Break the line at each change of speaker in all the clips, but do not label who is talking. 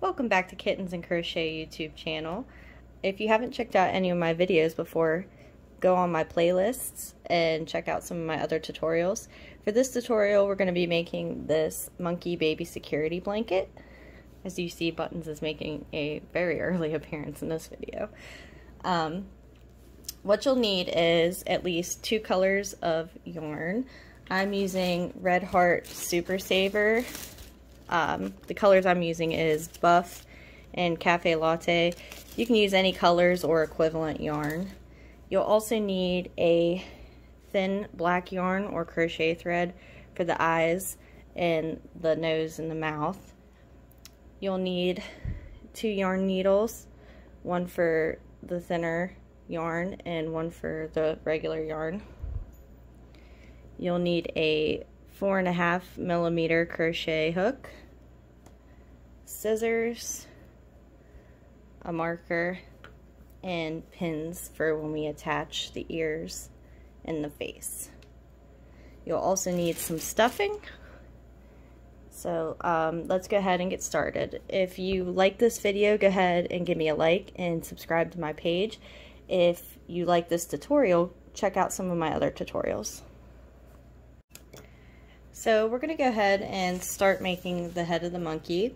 Welcome back to Kittens and Crochet YouTube channel. If you haven't checked out any of my videos before, go on my playlists and check out some of my other tutorials. For this tutorial, we're going to be making this monkey baby security blanket. As you see, Buttons is making a very early appearance in this video. Um, what you'll need is at least two colors of yarn. I'm using Red Heart Super Saver. Um, the colors I'm using is Buff and Cafe Latte. You can use any colors or equivalent yarn. You'll also need a thin black yarn or crochet thread for the eyes and the nose and the mouth. You'll need two yarn needles, one for the thinner yarn and one for the regular yarn. You'll need a four and a half millimeter crochet hook, scissors, a marker, and pins for when we attach the ears and the face. You'll also need some stuffing. So um, let's go ahead and get started. If you like this video, go ahead and give me a like and subscribe to my page. If you like this tutorial, check out some of my other tutorials. So we're going to go ahead and start making the head of the monkey.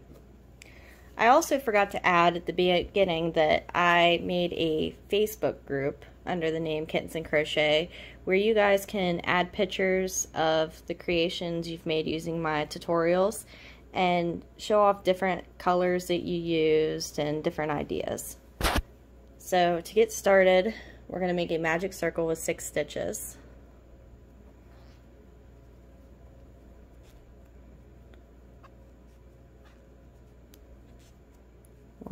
I also forgot to add at the beginning that I made a Facebook group under the name Kittens and Crochet where you guys can add pictures of the creations you've made using my tutorials and show off different colors that you used and different ideas. So to get started, we're going to make a magic circle with six stitches.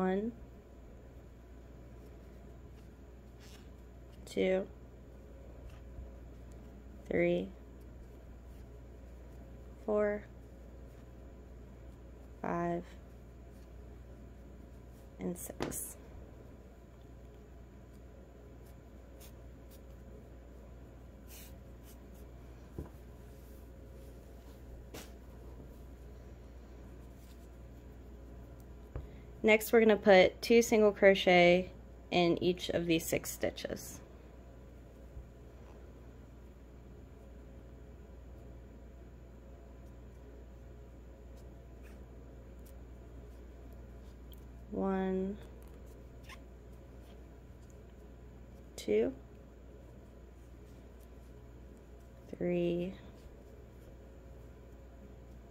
One, two, three, four, five, and six. Next we're going to put two single crochet in each of these six stitches. One, two, three,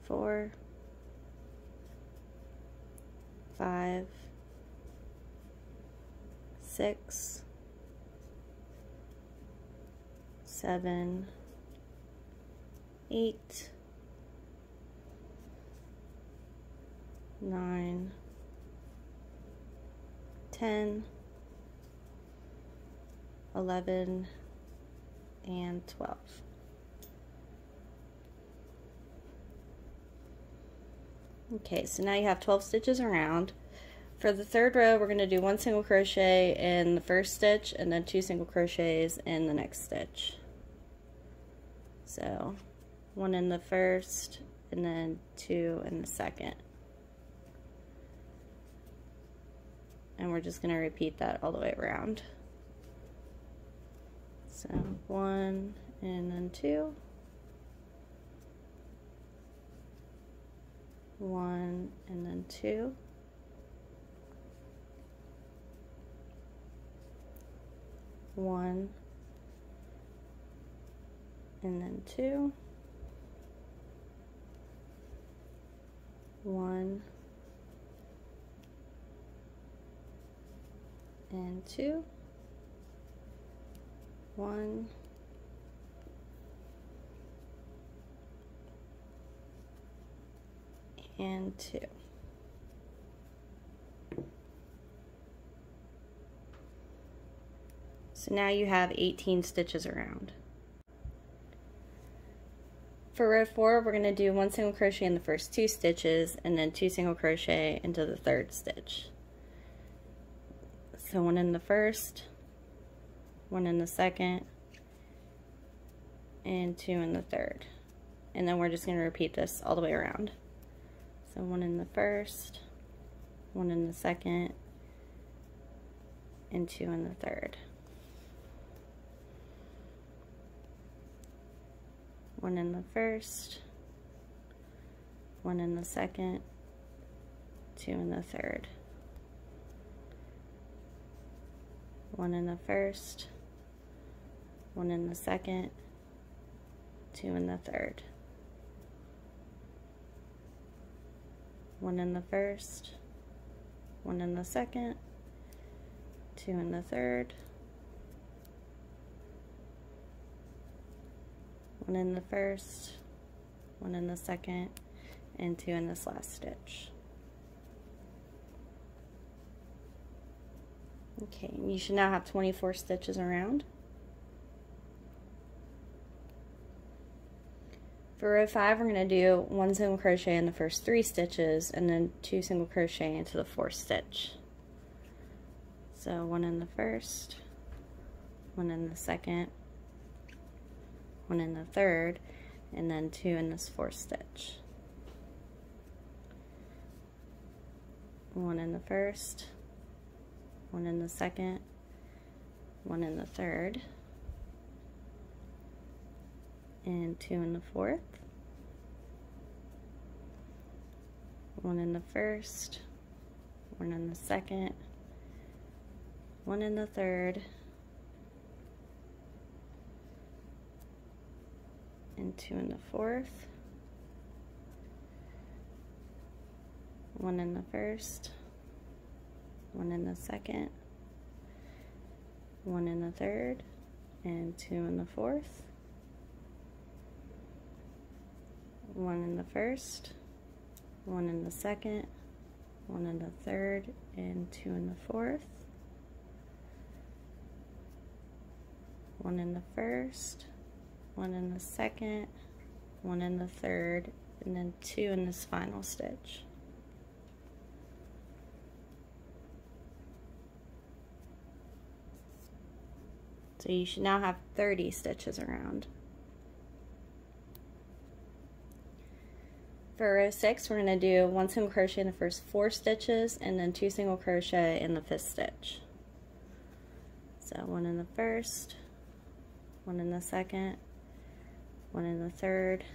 four, five, six, seven, eight, nine, ten, eleven, and twelve. Okay, so now you have 12 stitches around. For the third row, we're going to do one single crochet in the first stitch and then two single crochets in the next stitch. So, one in the first and then two in the second. And we're just going to repeat that all the way around. So, one and then two. One and then two. One and then two. One and two. One and two. So now you have 18 stitches around. For row four, we're going to do one single crochet in the first two stitches and then two single crochet into the third stitch. So one in the first, one in the second, and two in the third. And then we're just going to repeat this all the way around. So one in the first, one in the second, and two in the third. One in the first, one in the second, two in the third. One in the first, one in the second, two in the third. One in the first, one in the second, two in the third, one in the first, one in the second, and two in this last stitch. Okay, you should now have 24 stitches around. For row 5, we're going to do one single crochet in the first three stitches and then two single crochet into the fourth stitch. So one in the first, one in the second, one in the third, and then two in this fourth stitch. One in the first, one in the second, one in the third, and two in the fourth, one in the first, one in the second, one in the third, and two in the fourth, one in the first, one in the second, one in the third, and two in the fourth, one in the first, one in the second, one in the third, and two in the fourth, one in the first, one in the second, one in the third, and then two in this final stitch. So you should now have 30 stitches around. For row 6, we're going to do one single crochet in the first four stitches and then two single crochet in the fifth stitch. So one in the first, one in the second, one in the third,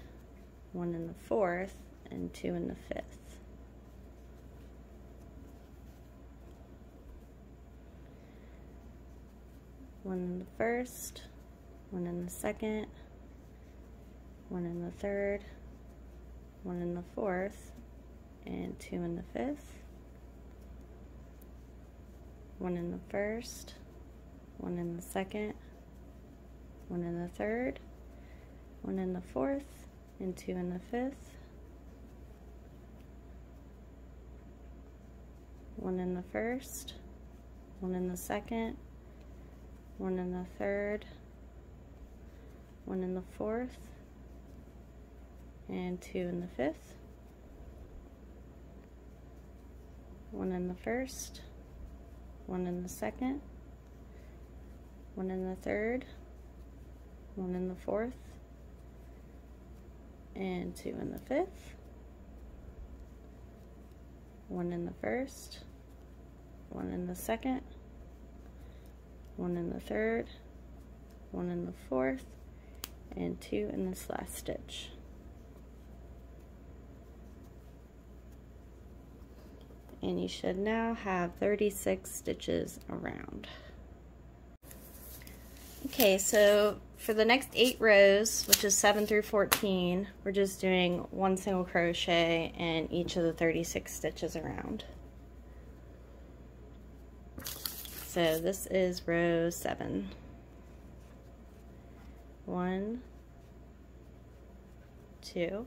one in the fourth, and two in the fifth. One in the first, one in the second, one in the third, one in the fourth, and two in the fifth, one in the first, one in the second, one in the third, one in the fourth, and two in the fifth, one in the first, one in the second, one in the third, one in the fourth, and two in the fifth, one in the first, one in the second, one in the third, one in the fourth, and two in the fifth, one in the first, one in the second, one in the third, one in the fourth, and two in this last stitch. And you should now have 36 stitches around. Okay, so for the next eight rows, which is 7 through 14, we're just doing one single crochet in each of the 36 stitches around. So this is row 7. One, two,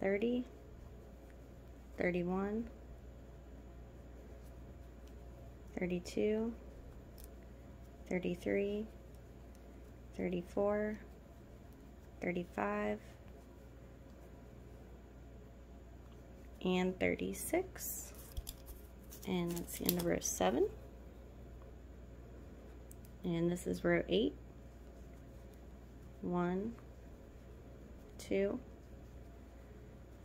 30, 31, 32, 33, 34, 35, and 36. And that's the end of row 7. And this is row 8. 1, 2,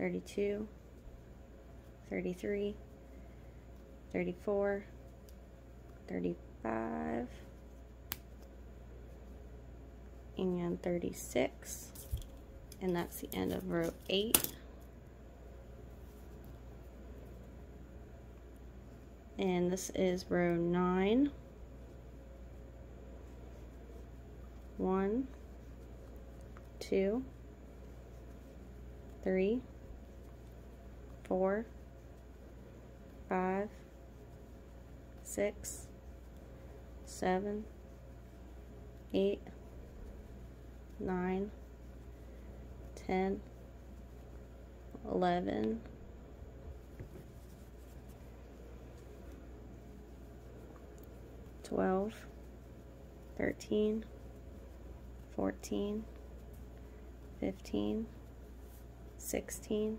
32, 33, 34, 35, and 36. And that's the end of row 8. And this is row 9. 1, 2, three, four, five, six, seven, eight, nine, ten, eleven, twelve, thirteen, fourteen, fifteen. 16,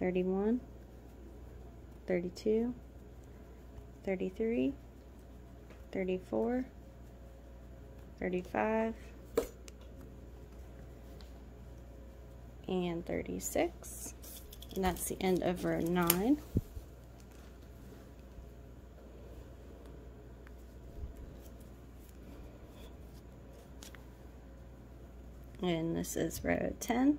31, 32, 33, 34, 35, and 36. And that's the end of row 9. and this is row 10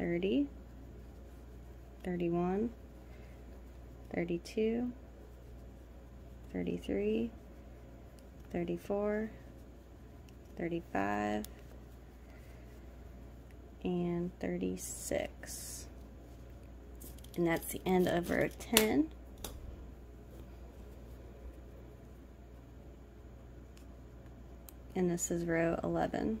30, 31, 32, 33, 34, 35, and 36. And that's the end of row 10. And this is row 11.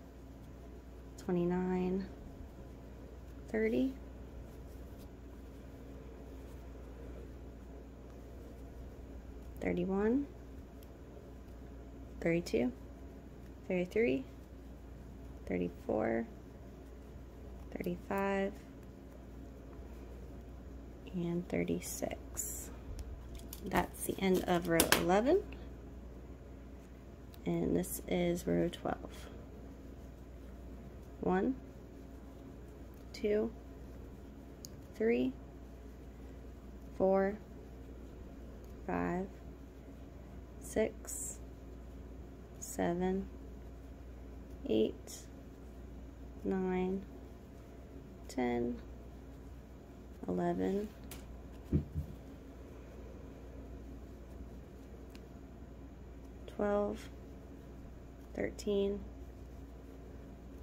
29, 30, 31, 32, 33, 34, 35, and 36. That's the end of row 11. And this is row 12. One, two, three, four, five, six, seven, eight, nine, ten, eleven, twelve, thirteen,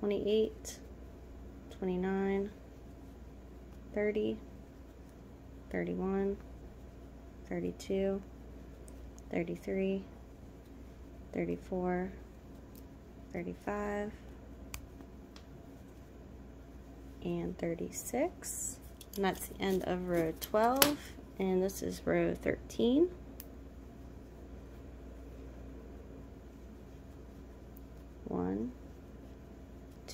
28, 29, 30, 31, 32, 33, 34, 35 and 36 and that's the end of row 12 and this is row 13 one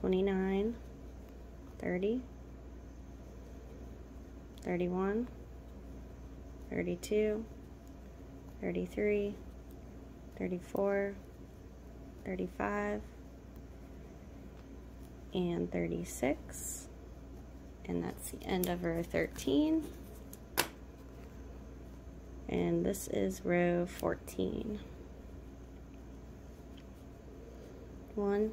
29, 30, 31, 32, 33, 34, 35, and 36. And that's the end of row 13. And this is row 14. One,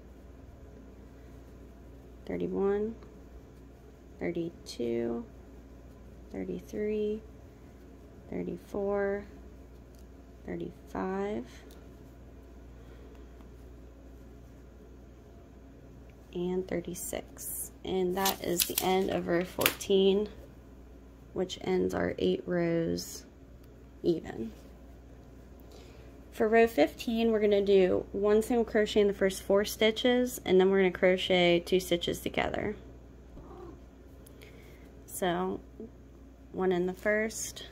31, 32, 33, 34, 35, and 36 and that is the end of row 14 which ends our eight rows even for row 15 we're going to do one single crochet in the first four stitches and then we're going to crochet two stitches together. So one in the first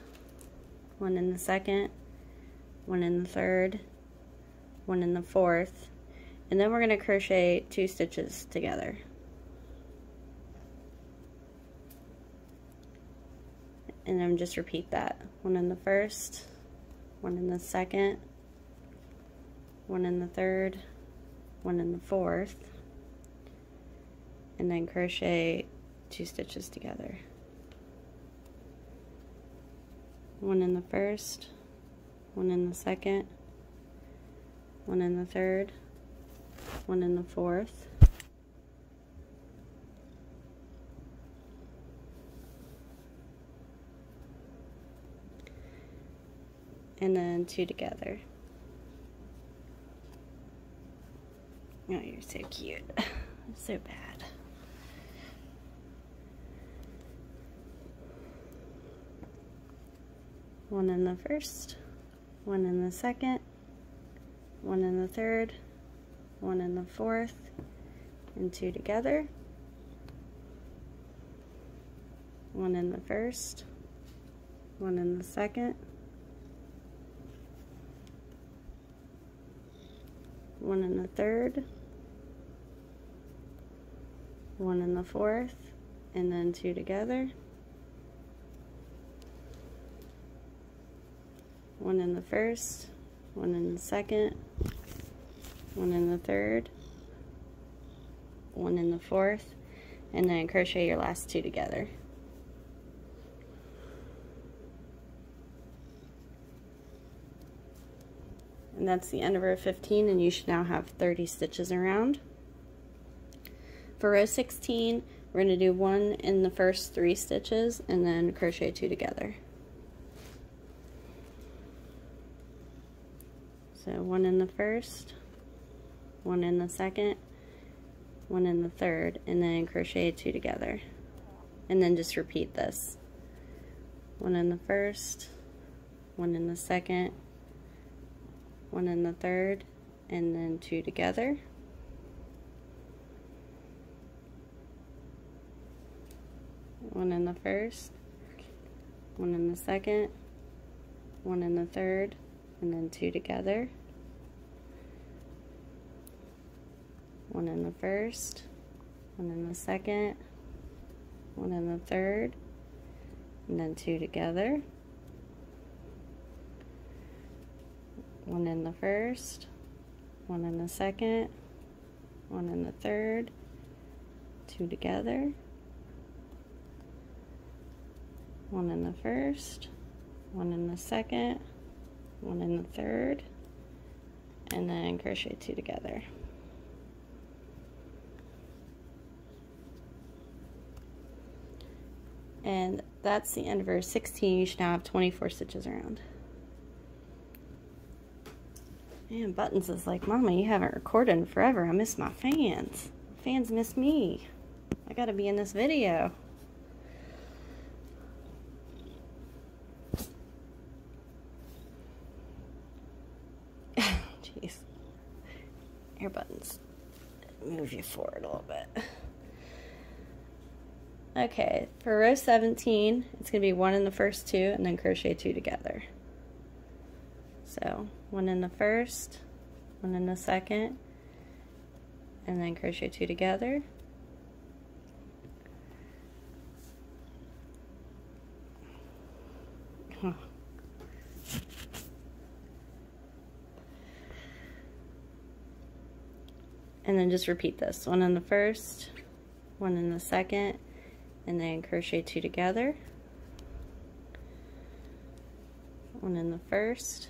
one in the second one in the third one in the fourth and then we're going to crochet two stitches together. And then just repeat that. One in the first one in the second one in the third one in the fourth and then crochet two stitches together one in the first one in the second one in the third one in the fourth. And then two together. Oh, you're so cute. so bad. One in the first, one in the second, one in the third, one in the fourth, and two together. One in the first, one in the second, one in the third, one in the fourth, and then two together. One in the first, one in the second, one in the third, one in the fourth, and then crochet your last two together. And that's the end of row 15 and you should now have 30 stitches around. For row 16, we're going to do one in the first three stitches and then crochet two together. So one in the first, one in the second, one in the third, and then crochet two together. And then just repeat this. One in the first, one in the second, one in the third, and then two together. One in the first, one in the second, one in the third, and then two together. one in the first, one in the second, one in the third, and then two together. One in the first, one in the second, one in the third, two together, one in the first, one in the second, one in the third, and then crochet two together. And that's the end of row 16. You should now have 24 stitches around. And Buttons is like, Mama, you haven't recorded in forever. I miss my fans. Fans miss me. I gotta be in this video. Air buttons. Move you forward a little bit. Okay, for row 17, it's going to be one in the first two and then crochet two together. So, one in the first, one in the second, and then crochet two together. And then just repeat this. One in the first, one in the second, and then crochet two together. One in the first,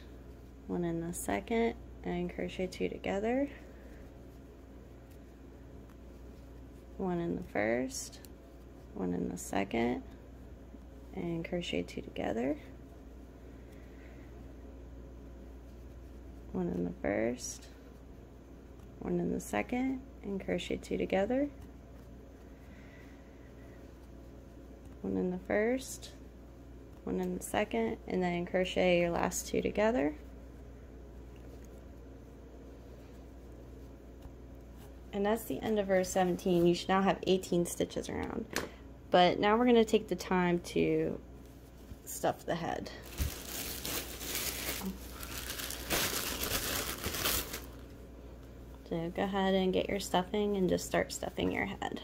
one in the second, and crochet two together. One in the first, one in the second, and crochet two together. One in the first, one in the second, and crochet two together. one in the first, one in the second, and then crochet your last two together. And that's the end of row 17. You should now have 18 stitches around. But now we're going to take the time to stuff the head. So go ahead and get your stuffing and just start stuffing your head.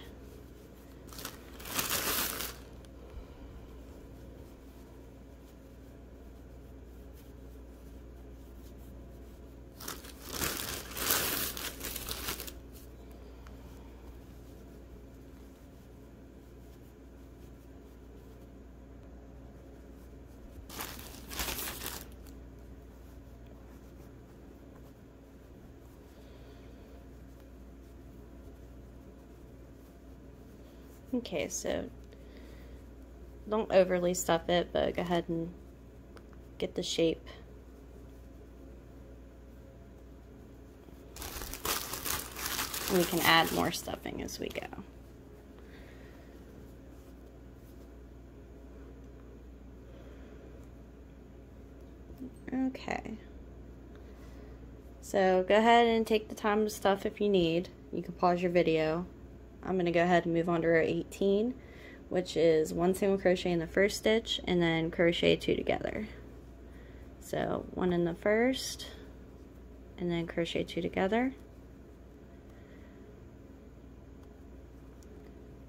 Okay, so don't overly stuff it, but go ahead and get the shape. And we can add more stuffing as we go. Okay. So go ahead and take the time to stuff if you need. You can pause your video I'm going to go ahead and move on to row 18 which is one single crochet in the first stitch and then crochet two together. So one in the first and then crochet two together.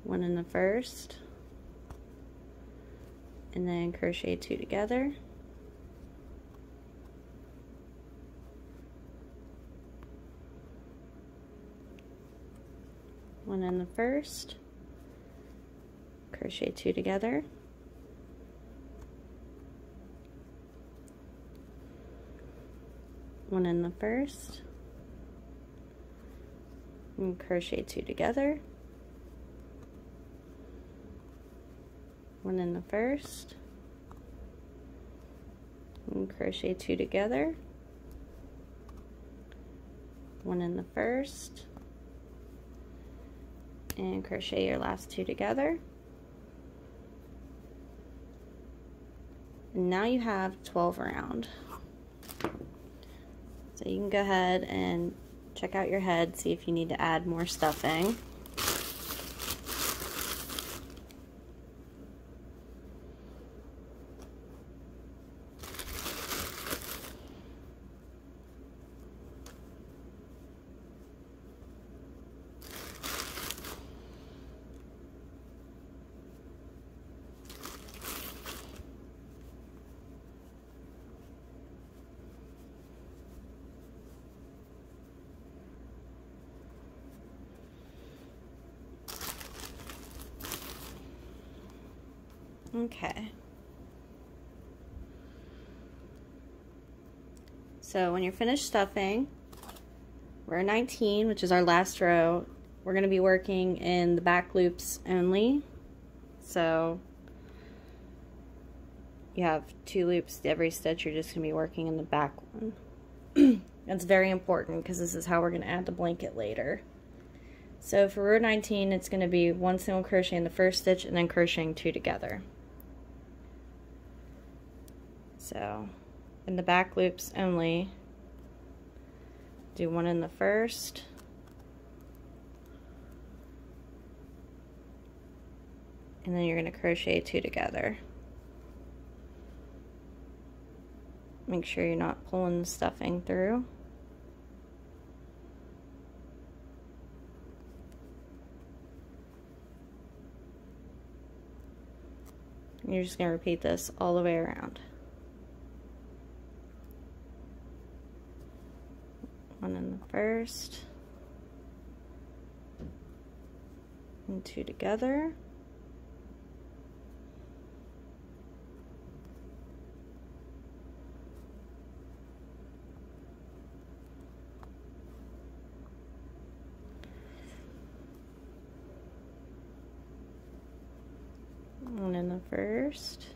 One in the first and then crochet two together one in the first, crochet two together, one in the first, and crochet two together, one in the first, and crochet two together, one in the first, and crochet your last two together. And now you have 12 around. So you can go ahead and check out your head, see if you need to add more stuffing. Okay. So when you're finished stuffing, row 19, which is our last row, we're going to be working in the back loops only. So you have two loops every stitch, you're just going to be working in the back one. That's very important because this is how we're going to add the blanket later. So for row 19, it's going to be one single crochet in the first stitch and then crocheting two together. So in the back loops only, do one in the first, and then you're going to crochet two together. Make sure you're not pulling the stuffing through. you're just going to repeat this all the way around. One in the first, and two together. one in the first.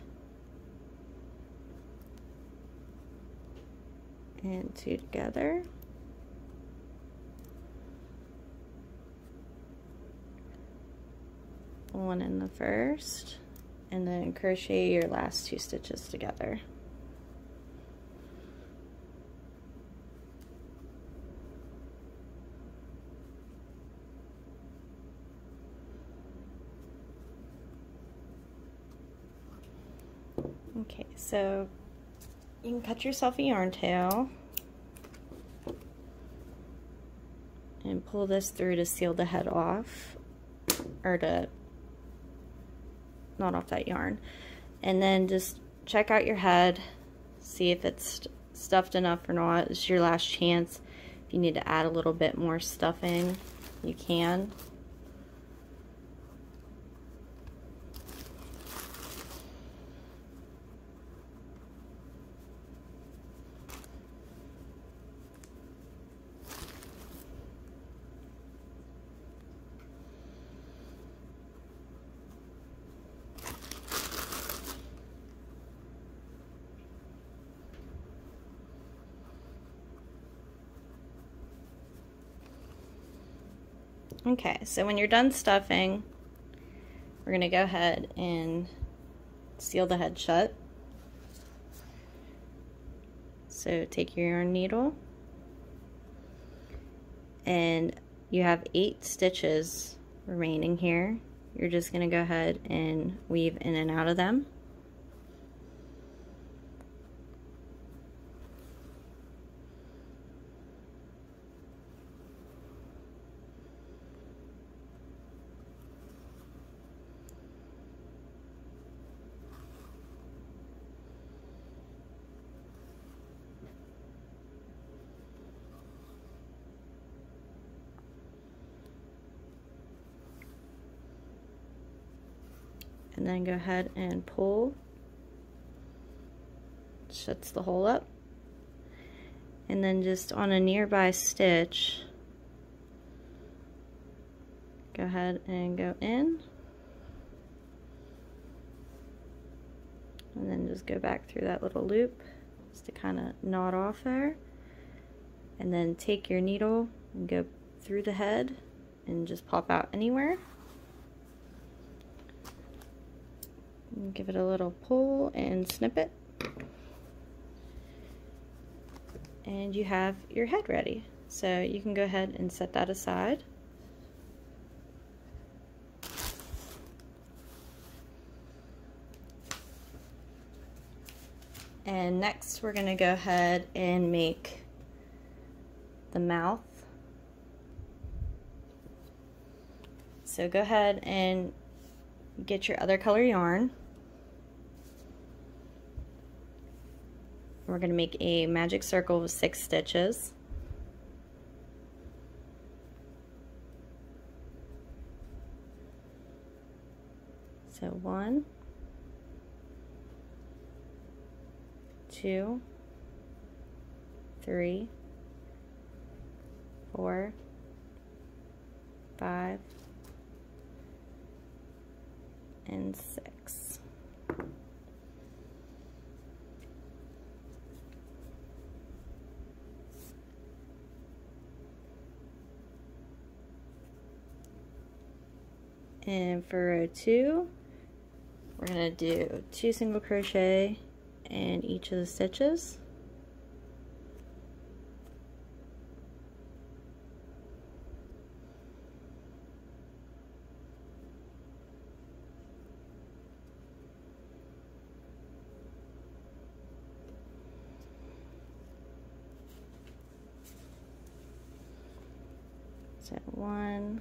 And two together one in the first and then crochet your last two stitches together. Okay, so you can cut yourself a yarn tail and pull this through to seal the head off or to not off that yarn. And then just check out your head see if it's stuffed enough or not. It's your last chance. If you need to add a little bit more stuffing you can Okay, so when you're done stuffing, we're going to go ahead and seal the head shut. So take your yarn needle and you have eight stitches remaining here. You're just going to go ahead and weave in and out of them. Then go ahead and pull. Shuts the hole up. And then just on a nearby stitch go ahead and go in. And then just go back through that little loop just to kind of knot off there. And then take your needle and go through the head and just pop out anywhere give it a little pull and snip it. And you have your head ready. So you can go ahead and set that aside. And next we're going to go ahead and make the mouth. So go ahead and get your other color yarn. We're going to make a magic circle of six stitches. So one, two, three, four, five, and six. And for row two, we're going to do two single crochet in each of the stitches. One,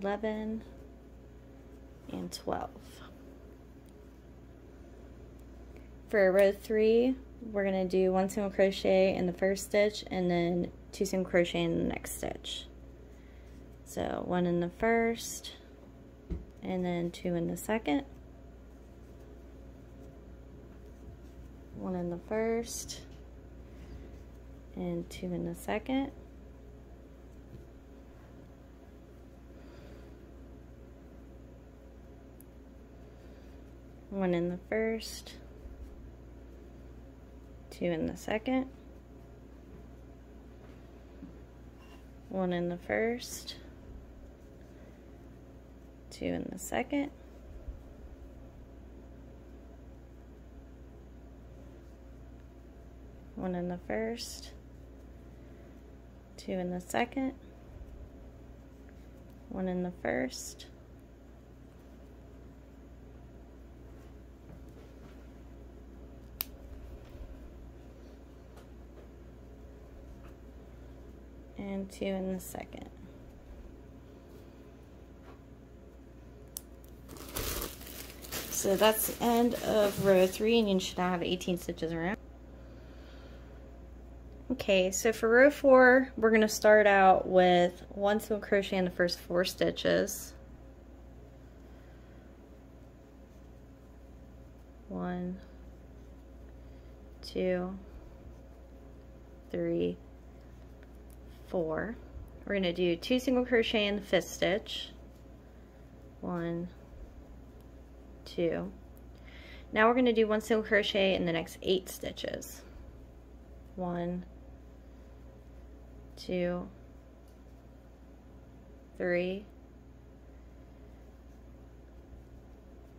11, and 12. For row 3, we're going to do one single crochet in the first stitch and then two single crochet in the next stitch. So one in the first and then two in the second. One in the first and two in the second. One in the first, two in the second, one in the first, two in the second, one in the first, two in the second, one in the first, and two in the second. So that's the end of row three and you should now have 18 stitches around. Okay, so for row four, we're gonna start out with one single crochet in the first four stitches. One, two, three, four. We're going to do two single crochet in the fifth stitch. One, two. Now we're going to do one single crochet in the next eight stitches. One, two, three,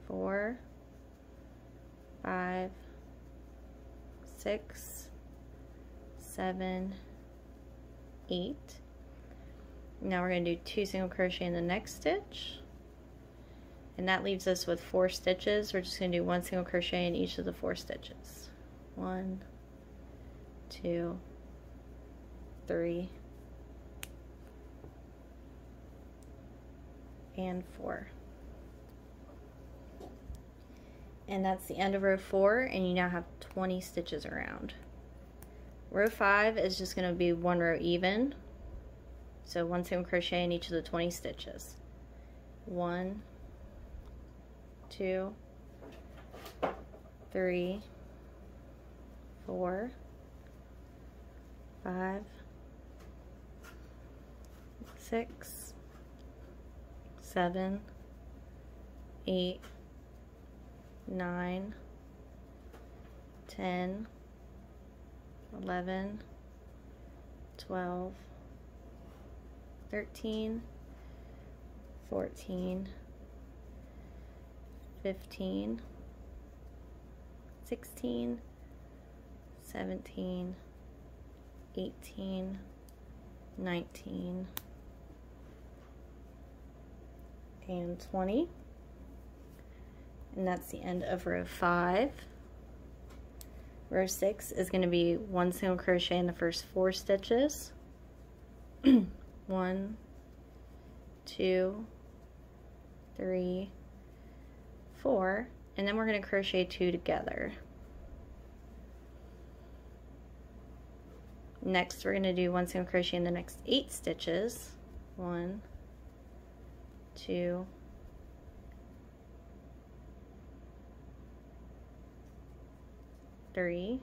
four, five, six, seven, eight. Now we're going to do two single crochet in the next stitch. And that leaves us with four stitches. We're just going to do one single crochet in each of the four stitches. One, two, three, and four. And that's the end of row four, and you now have 20 stitches around. Row 5 is just going to be one row even. So one single crochet in each of the 20 stitches. One, two, three, four, five, six, seven, eight, nine, ten. 11, 12, 13, 14, 15, 16, 17, 18, 19, and 20. and that's the end of row five. Row six is going to be one single crochet in the first four stitches. one, two, three, four, and then we're going to crochet two together. Next, we're going to do one single crochet in the next eight stitches. One, two, three,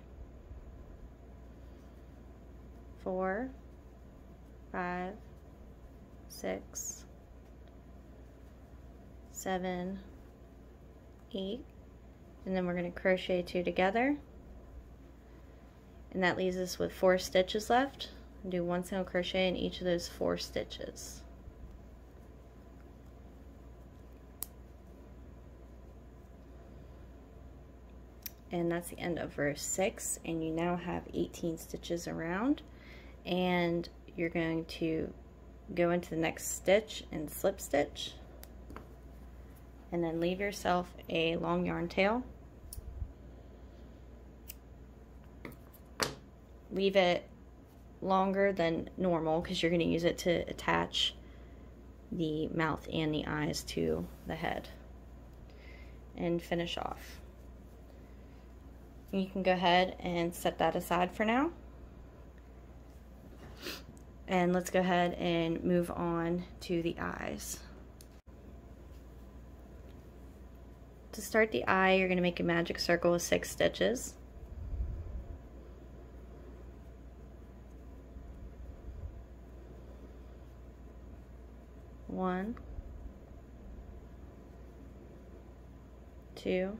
four, five, six, seven, eight, and then we're going to crochet two together. And that leaves us with four stitches left. Do one single crochet in each of those four stitches. And that's the end of row 6 and you now have 18 stitches around. And you're going to go into the next stitch and slip stitch. And then leave yourself a long yarn tail. Leave it longer than normal because you're going to use it to attach the mouth and the eyes to the head. And finish off you can go ahead and set that aside for now. And let's go ahead and move on to the eyes. To start the eye, you're going to make a magic circle with six stitches. One, two,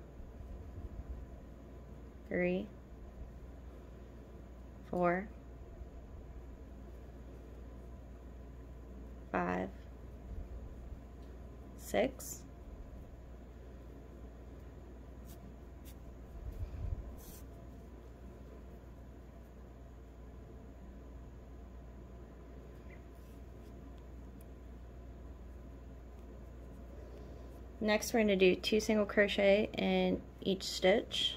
three, four, five, six, Next we're going to do two single crochet in each stitch.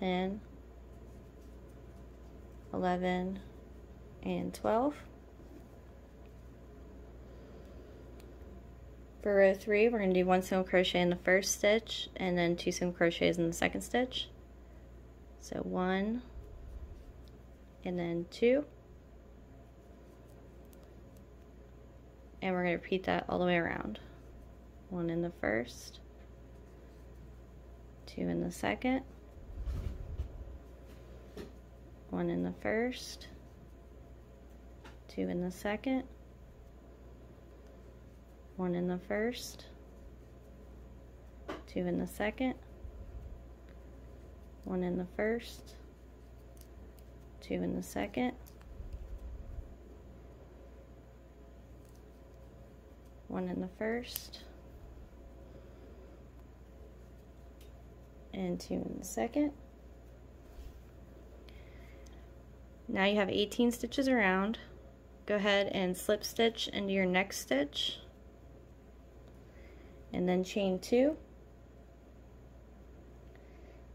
10, 11, and 12. For row 3, we're going to do one single crochet in the first stitch and then two single crochets in the second stitch. So one and then two. And we're going to repeat that all the way around. One in the first, two in the second, one in the first, two in the second, one in the first, two in the second, one in the first, two in the second, one in the first, and two in the second. Now you have 18 stitches around. Go ahead and slip stitch into your next stitch and then chain two.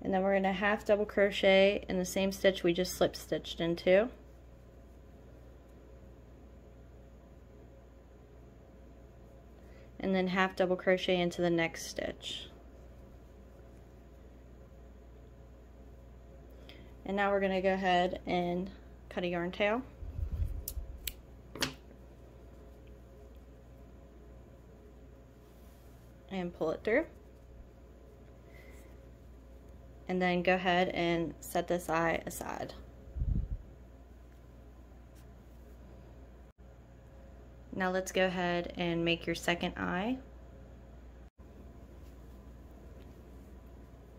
And then we're going to half double crochet in the same stitch we just slip stitched into. And then half double crochet into the next stitch. And now we're going to go ahead and cut a yarn tail. And pull it through. and then go ahead and set this eye aside. Now let's go ahead and make your second eye.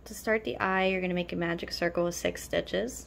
To start the eye, you're going to make a magic circle with six stitches.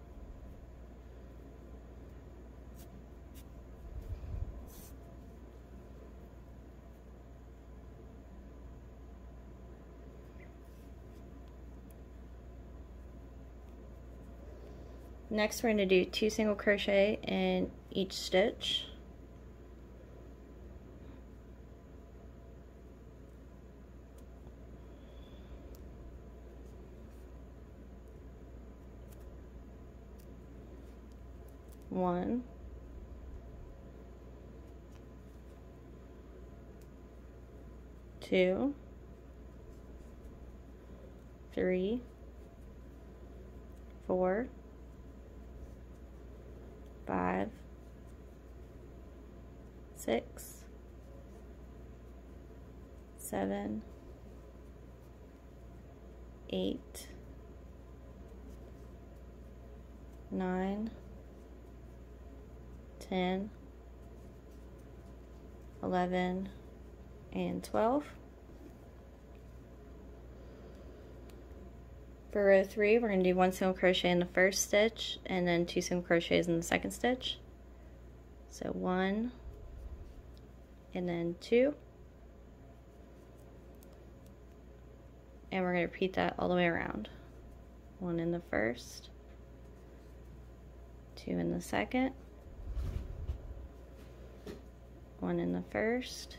Next we're going to do two single crochet in each stitch. One, two, three, four, five, six, seven, eight, nine, ten, eleven, and 12. For row 3, we're going to do one single crochet in the first stitch and then two single crochets in the second stitch. So one and then two. And we're going to repeat that all the way around. One in the first, two in the second, one in the first,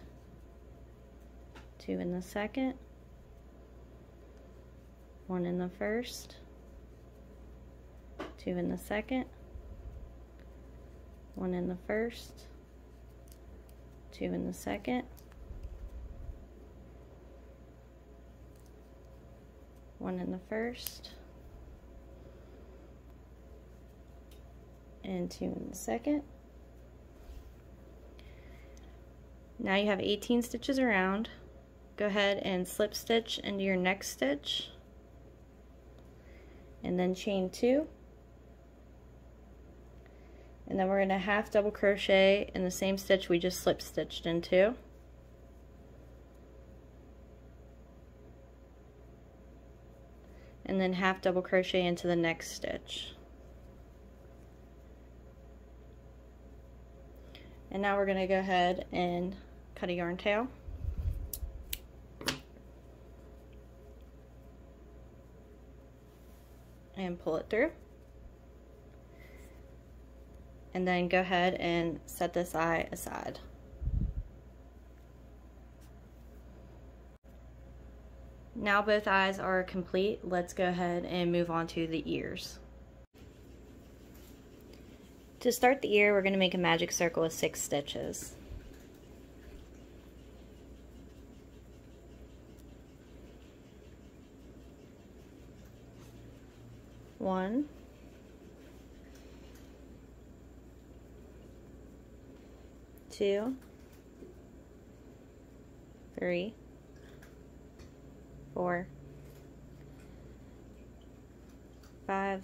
two in the second, one in the first, two in the second, one in the first, two in the second, one in the first, and two in the second. Now you have 18 stitches around. Go ahead and slip stitch into your next stitch and then chain two. And then we're going to half double crochet in the same stitch we just slip stitched into. And then half double crochet into the next stitch. And now we're going to go ahead and cut a yarn tail and pull it through. And then go ahead and set this eye aside. Now both eyes are complete, let's go ahead and move on to the ears. To start the ear, we're going to make a magic circle with six stitches. One, two, three, four, five,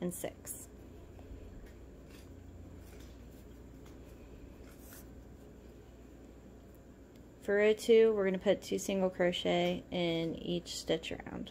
and six. For row two, we're going to put two single crochet in each stitch around.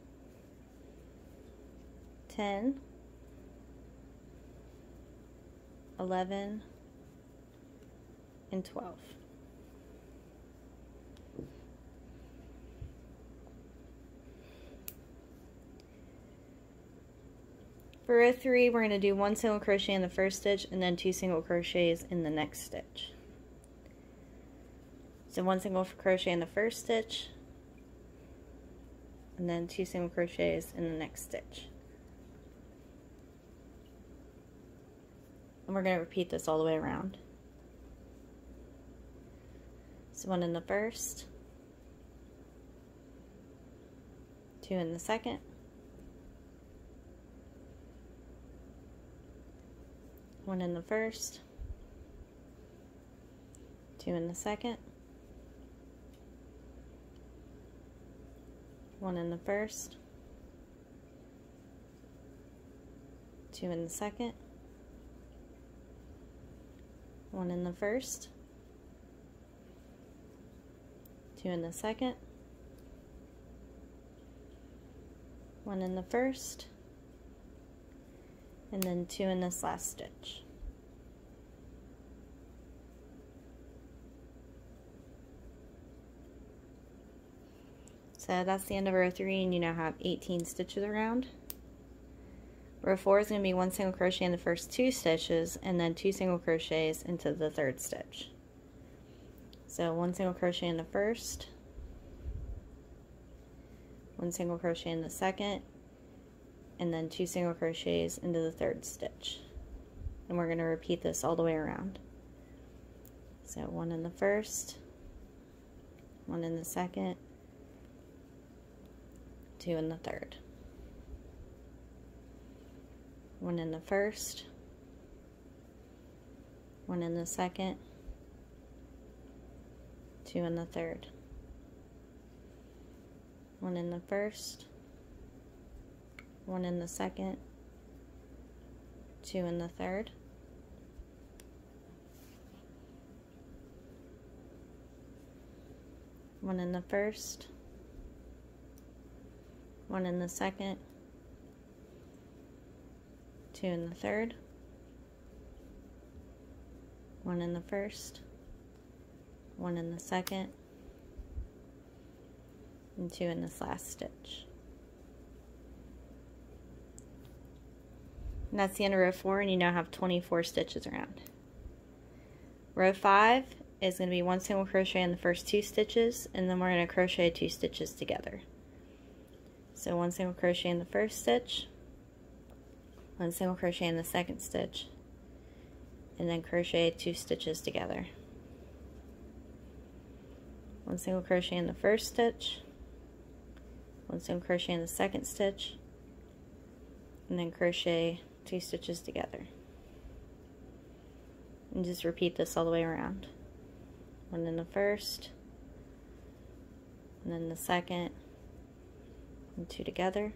ten, eleven, and twelve. For row 3, we're going to do one single crochet in the first stitch and then two single crochets in the next stitch. So one single crochet in the first stitch and then two single crochets in the next stitch. And we're going to repeat this all the way around. So one in the first, two in the second, one in the first, two in the second, one in the first, two in the second, one in the first, two in the second, one in the first, and then two in this last stitch. So that's the end of row 3 and you now have 18 stitches around. Row 4 is going to be one single crochet in the first two stitches and then two single crochets into the third stitch. So one single crochet in the first, one single crochet in the second, and then two single crochets into the third stitch. And we're going to repeat this all the way around. So one in the first, one in the second, two in the third. One in the first, one in the second, two in the third. One in the first, one in the second, two in the third. One in the first, one in the second, two in the third, one in the first, one in the second, and two in this last stitch. And that's the end of row 4 and you now have 24 stitches around. Row 5 is going to be one single crochet in the first two stitches and then we're going to crochet two stitches together. So one single crochet in the first stitch, one single crochet in the second stitch, and then crochet two stitches together. One single crochet in the first stitch, one single crochet in the second stitch, and then crochet two stitches together. And just repeat this all the way around. One in the first, and then the second, and two together.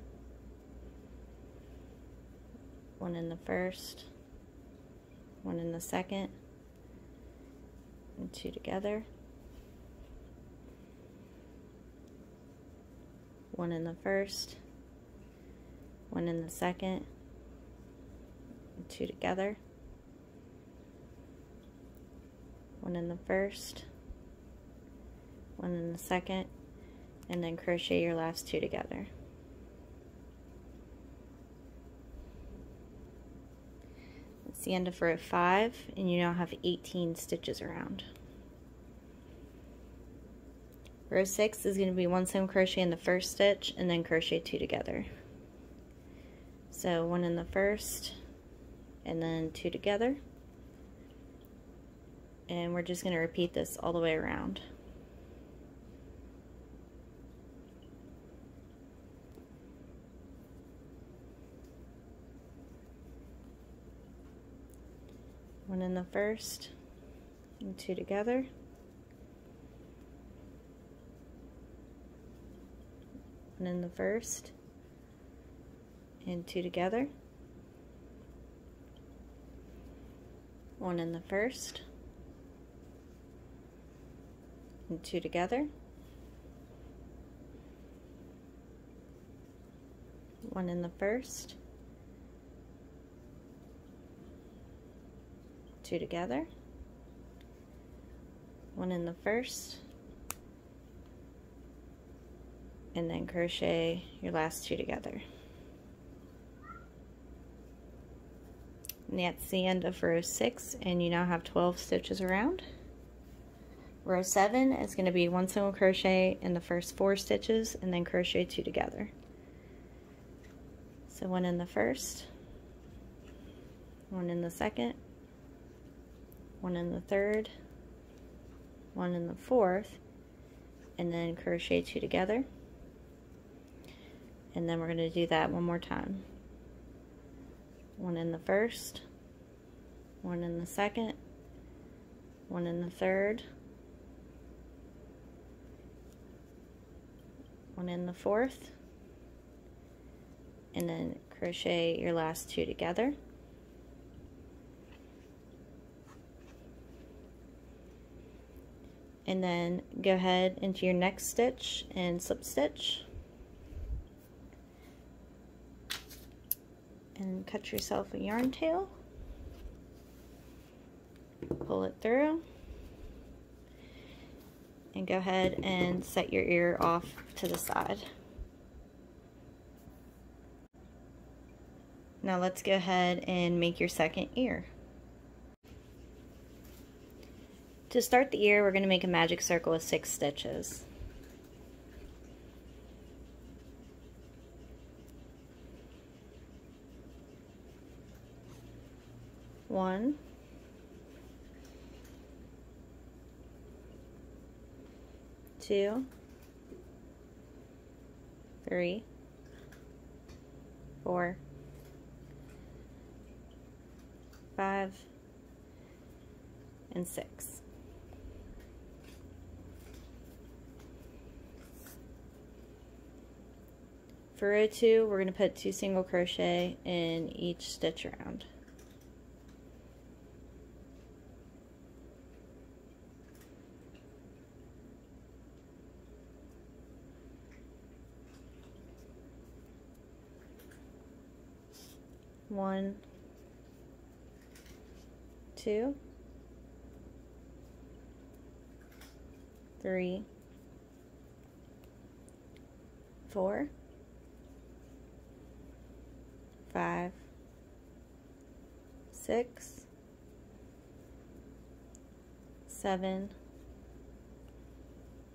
One in the first, one in the second, and two together. One in the first, one in the second, and two together. One in the first, one in the second, and then crochet your last two together. It's the end of row 5 and you now have 18 stitches around. Row 6 is going to be one single crochet in the first stitch and then crochet two together. So one in the first and then two together. And we're just going to repeat this all the way around. One in the first and two together. One in the first and two together. One in the first and two together. One in the first two together. One in the first. And then crochet your last two together. And that's the end of row 6 and you now have 12 stitches around. Row 7 is going to be one single crochet in the first four stitches and then crochet two together. So one in the first one in the second one in the third one in the fourth and then crochet two together and then we're going to do that one more time one in the first, one in the second, one in the third, one in the fourth, and then crochet your last two together. And then go ahead into your next stitch and slip stitch. and cut yourself a yarn tail. Pull it through. And go ahead and set your ear off to the side. Now let's go ahead and make your second ear. To start the ear, we're going to make a magic circle with six stitches. One, two, three, four, five, and six. For row two, we're going to put two single crochet in each stitch around. one, two, three, four, five, six, seven,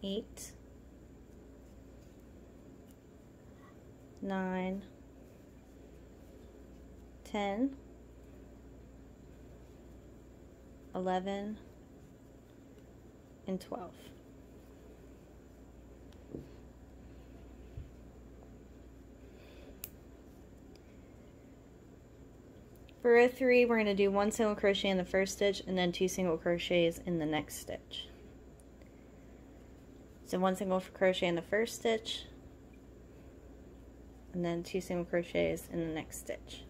eight, nine, 10, 11, and 12. For row 3, we're going to do one single crochet in the first stitch and then two single crochets in the next stitch. So one single crochet in the first stitch and then two single crochets in the next stitch.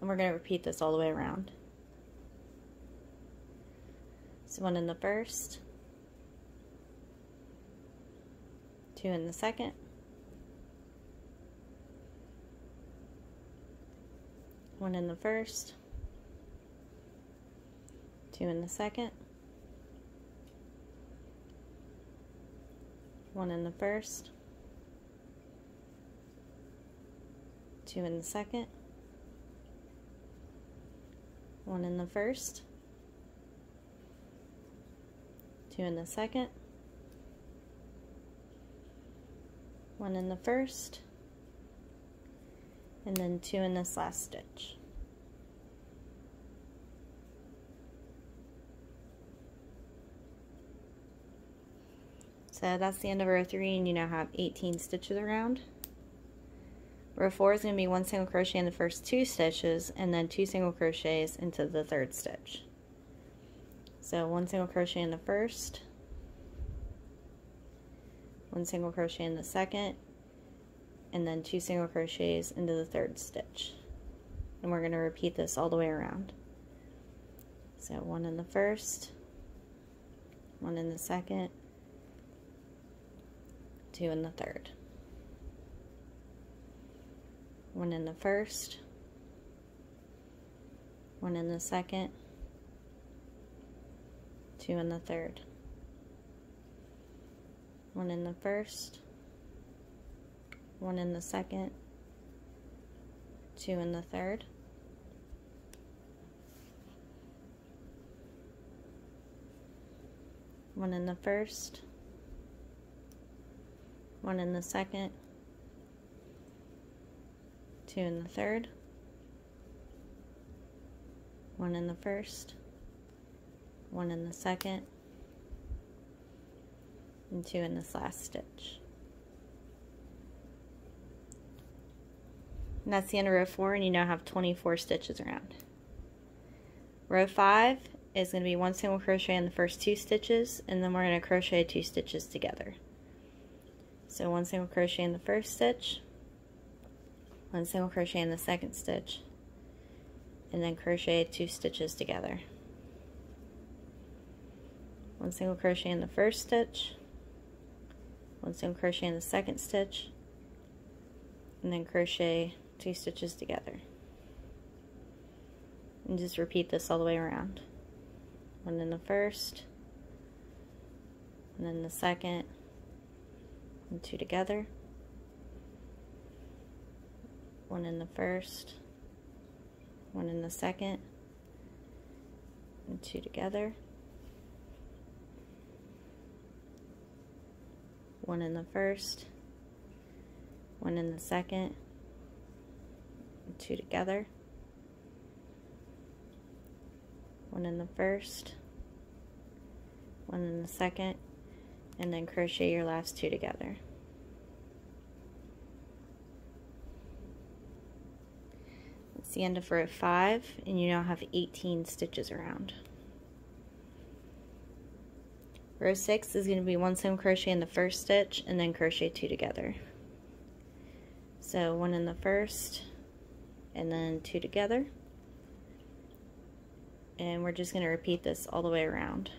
And we're going to repeat this all the way around. So one in the first, two in the second, one in the first, two in the second, one in the first, two in the second, one in the first, two in the second, one in the first, and then two in this last stitch. So that's the end of row 3 and you now have 18 stitches around. Row 4 is going to be one single crochet in the first two stitches and then two single crochets into the third stitch. So one single crochet in the first, one single crochet in the second, and then two single crochets into the third stitch. And we're going to repeat this all the way around. So one in the first, one in the second, two in the third. One in the first, one in the second, two in the third. One in the first, one in the second, two in the third. One in the first, one in the second, two in the third, one in the first, one in the second, and two in this last stitch. And that's the end of row four, and you now have 24 stitches around. Row five is going to be one single crochet in the first two stitches, and then we're going to crochet two stitches together. So one single crochet in the first stitch, one single crochet in the second stitch, and then crochet two stitches together. One single crochet in the first stitch, one single crochet in the second stitch, and then crochet two stitches together. And just repeat this all the way around. One in the first, and then the second, and two together. One in the first, one in the second, and two together. One in the first, one in the second, two together. One in the first, one in the second, and then crochet your last two together. It's the end of row 5 and you now have 18 stitches around. Row 6 is going to be one single crochet in the first stitch and then crochet two together. So one in the first and then two together. And we're just going to repeat this all the way around.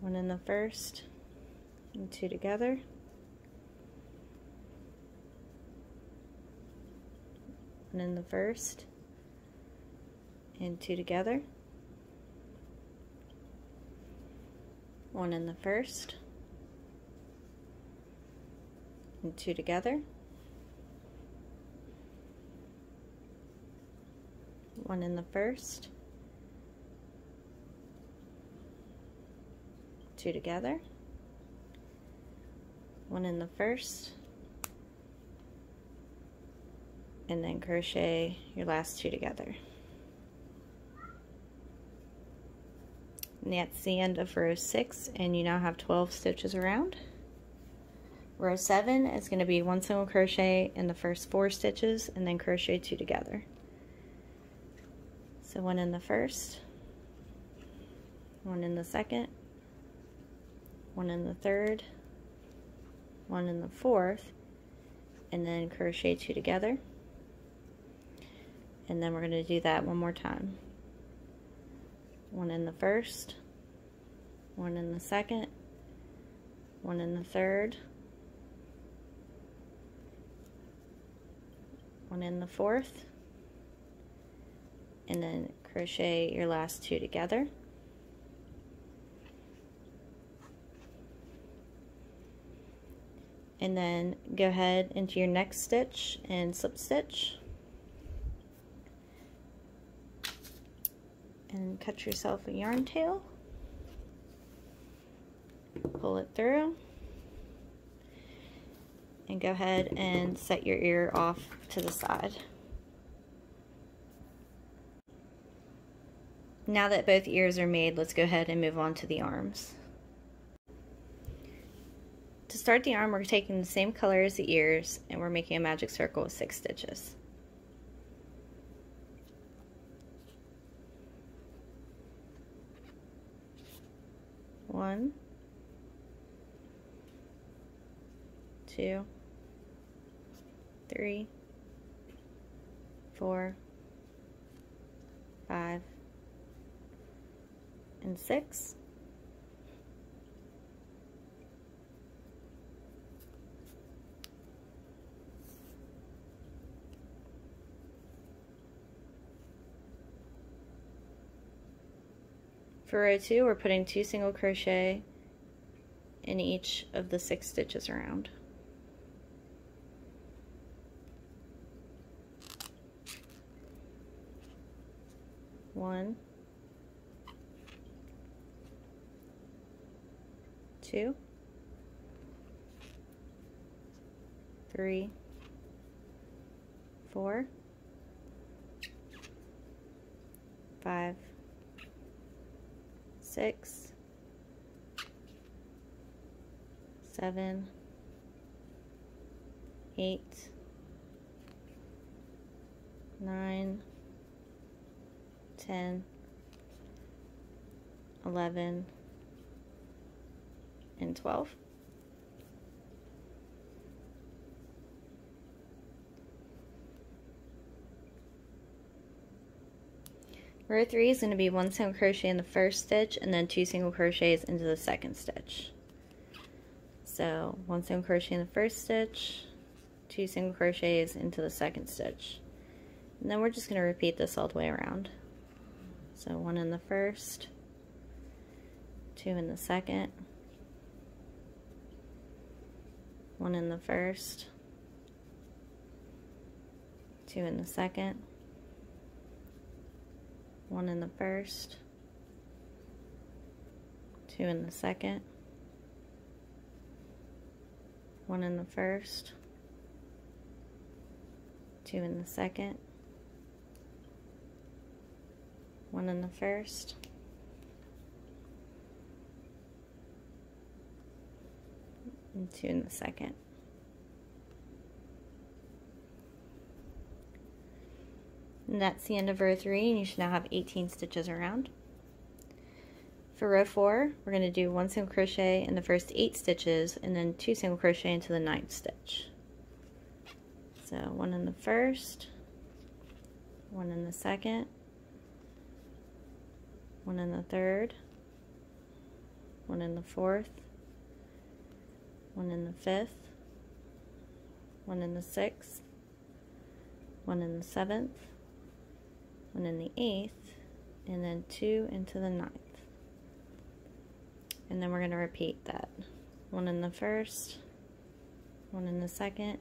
one in the first and two together one in the first and two together one in the first. And two together. One in the first. Two together, one in the first, and then crochet your last two together. And that's the end of row 6 and you now have 12 stitches around. Row 7 is going to be one single crochet in the first four stitches and then crochet two together. So one in the first, one in the second, one in the third, one in the fourth, and then crochet two together. And then we're going to do that one more time. One in the first, one in the second, one in the third, one in the fourth, and then crochet your last two together. and then go ahead into your next stitch and slip stitch and cut yourself a yarn tail. Pull it through. And go ahead and set your ear off to the side. Now that both ears are made let's go ahead and move on to the arms. To start the arm, we're taking the same color as the ears and we're making a magic circle with six stitches. One, two, three, four, five, and six. For row two, we're putting two single crochet in each of the six stitches around. One, two, three, four, five, six, seven, eight, nine, ten, eleven, and twelve. Row 3 is going to be one single crochet in the first stitch and then two single crochets into the second stitch. So one single crochet in the first stitch, two single crochets into the second stitch. And then we're just going to repeat this all the way around. So one in the first, two in the second, one in the first, two in the second, one in the first, two in the second, one in the first, two in the second, one in the first, and two in the second. And that's the end of row 3 and you should now have 18 stitches around. For row 4, we're going to do one single crochet in the first 8 stitches and then 2 single crochet into the ninth stitch. So one in the first, one in the second, one in the third, one in the fourth, one in the fifth, one in the sixth, one in the seventh, one in the eighth, and then two into the ninth. And then we're going to repeat that. One in the first, one in the second,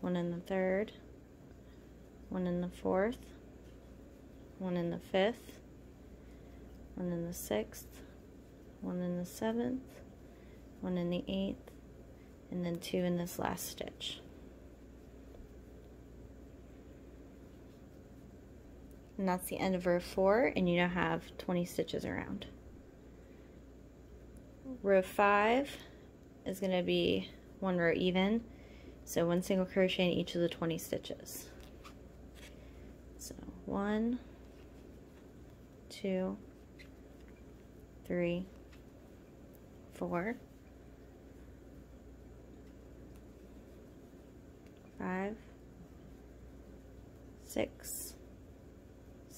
one in the third, one in the fourth, one in the fifth, one in the sixth, one in the seventh, one in the eighth, and then two in this last stitch. And that's the end of row 4, and you now have 20 stitches around. Row 5 is going to be one row even, so one single crochet in each of the 20 stitches. So one, two, three, four, five, six,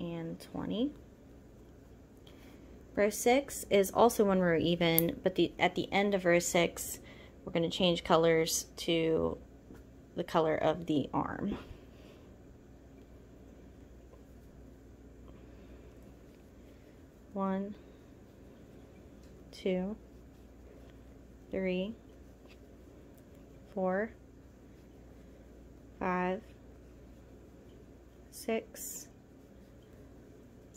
and 20. Row 6 is also one row even, but the at the end of row 6, we're going to change colors to the color of the arm. One, two, three, four, five, six,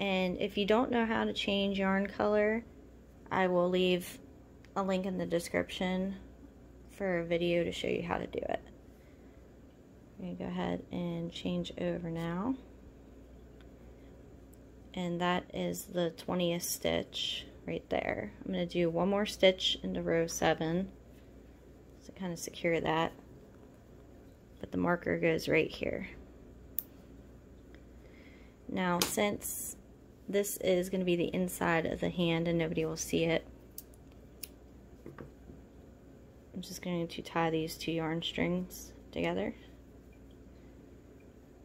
And if you don't know how to change yarn color, I will leave a link in the description for a video to show you how to do it. I'm going to go ahead and change over now. And that is the 20th stitch right there. I'm going to do one more stitch into row 7 to kind of secure that. But the marker goes right here. Now since this is going to be the inside of the hand and nobody will see it, I'm just going to tie these two yarn strings together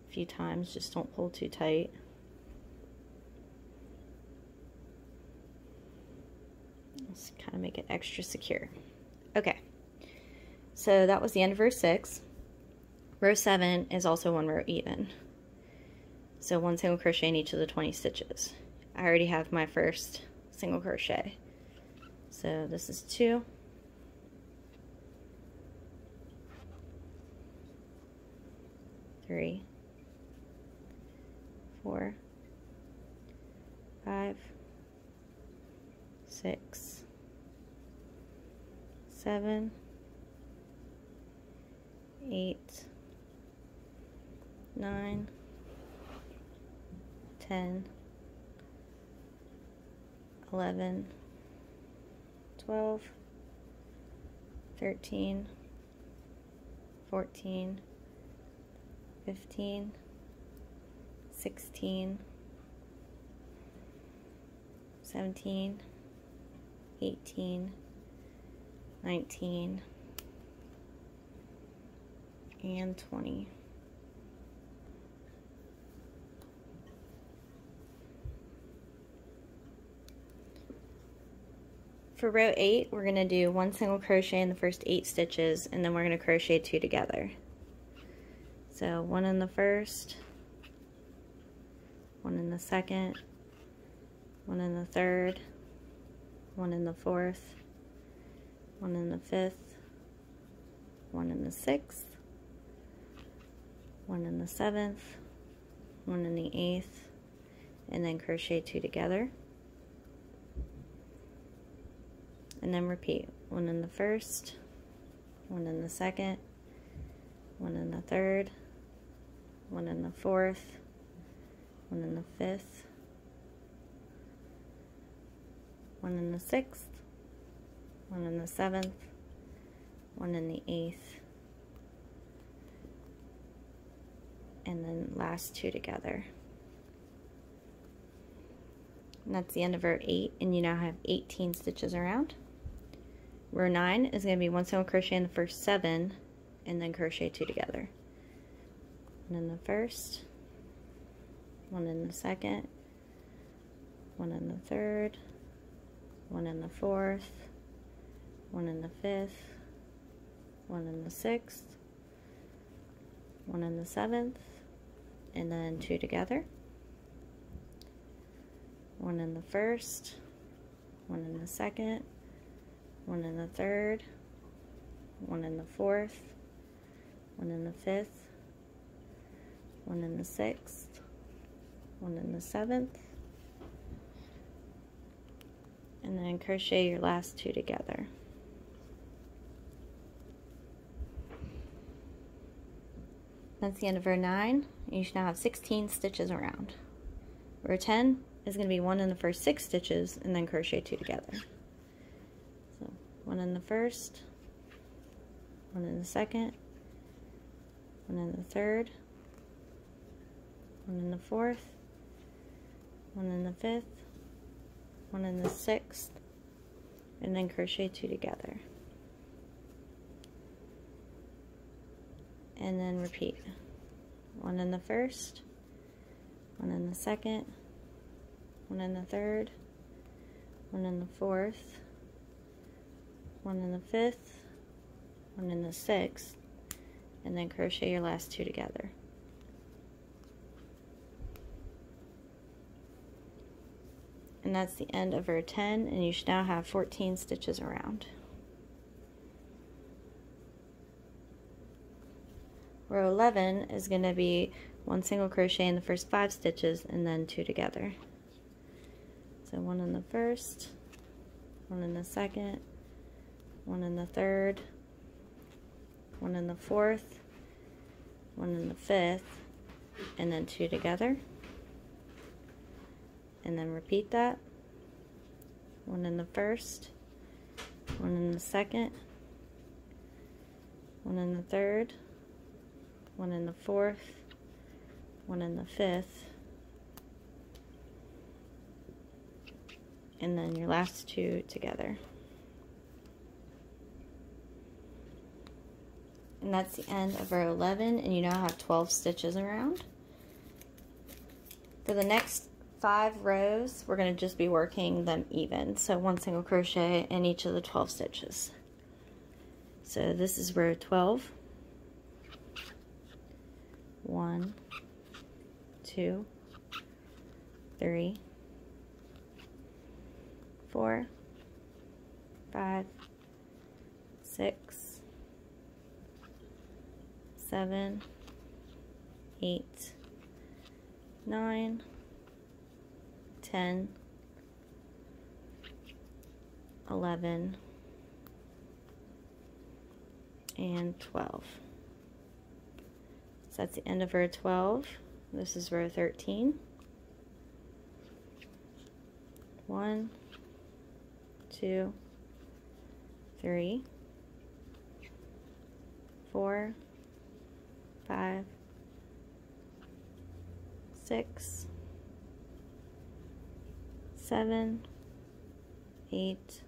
a few times, just don't pull too tight. Let's kind of make it extra secure. Okay, so that was the end of row 6. Row 7 is also one row even. So one single crochet in each of the 20 stitches. I already have my first single crochet. So this is 2. Three, four, five, six, seven, eight, nine, ten, eleven, twelve, thirteen, fourteen, fifteen, sixteen, seventeen, eighteen, nineteen, and 20. For row 8, we're going to do one single crochet in the first 8 stitches, and then we're going to crochet 2 together. So one in the first, one in the second, one in the third, one in the fourth, one in the fifth, one in the sixth, one in the seventh, one in the eighth, and then crochet two together. And then repeat one in the first, one in the second, one in the third, one in the fourth, one in the fifth, one in the sixth, one in the seventh, one in the eighth, and then last two together. And that's the end of row 8, and you now have 18 stitches around. Row 9 is going to be one single crochet in the first 7, and then crochet 2 together. One in the first, one in the second, one in the third, one in the fourth, one in the fifth, one in the sixth, one in the seventh, and then two together. One in the first, one in the second, one in the third, one in the fourth, one in the fifth, one in the sixth, one in the seventh, and then crochet your last two together. That's the end of row 9. You should now have 16 stitches around. Row 10 is going to be one in the first six stitches and then crochet two together. One in the first, one in the second, one in the third, one in the fourth, one in the fifth, one in the sixth, and then crochet two together. And then repeat. One in the first, one in the second, one in the third, one in the fourth, one in the fifth, one in the sixth, and then crochet your last two together. And that's the end of row 10, and you should now have 14 stitches around. Row 11 is going to be one single crochet in the first five stitches and then two together. So one in the first, one in the second, one in the third, one in the fourth, one in the fifth, and then two together. And then repeat that. One in the first, one in the second, one in the third, one in the fourth, one in the fifth, and then your last two together. And that's the end of row 11, and you now have 12 stitches around. For the next five rows, we're going to just be working them even. So one single crochet in each of the 12 stitches. So this is row 12. One, two, three, four, five, six, seven, eight, nine, ten, eleven, and 12. So that's the end of row 12. This is row 13. One, two, three, four, five, six, seven, eight,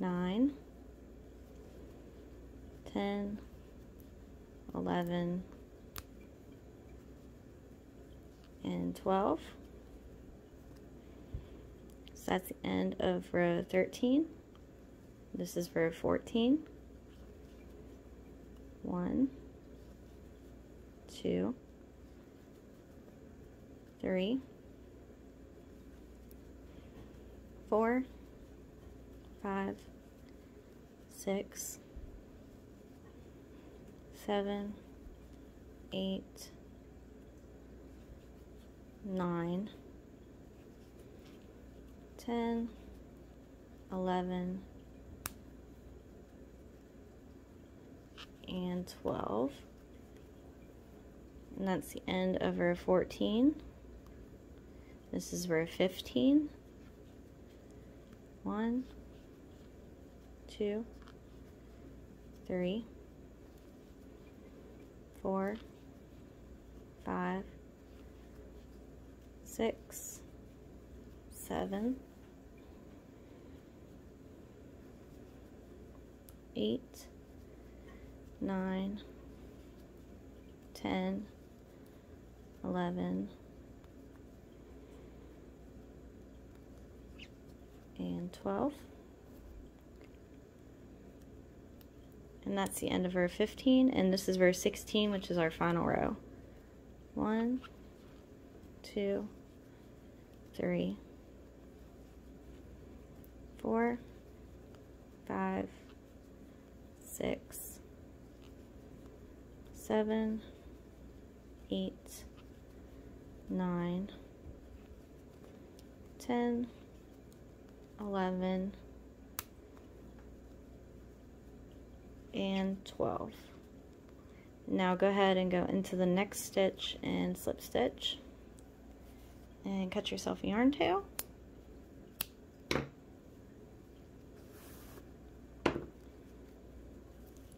nine, ten, eleven, and 12. So that's the end of row 13. This is row 14. One, two, three, four, five, six, seven, eight, nine, ten, eleven, and 12. And that's the end of row 14. This is row 15. One, two, three, four, five, six, seven, eight, nine, ten, eleven, and 12. And that's the end of row 15, and this is row 16, which is our final row. One, two, three, four, five, six, seven, eight, nine, ten, eleven, and 12. Now go ahead and go into the next stitch and slip stitch and cut yourself a yarn tail.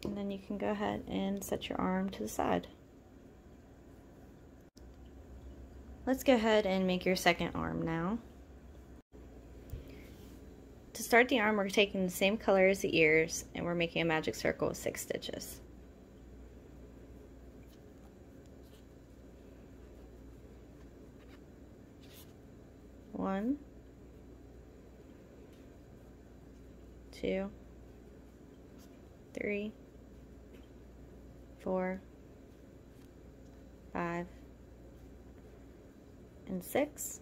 And then you can go ahead and set your arm to the side. Let's go ahead and make your second arm now. To start the arm, we're taking the same color as the ears and we're making a magic circle with six stitches. One, two, three, four, five, and six.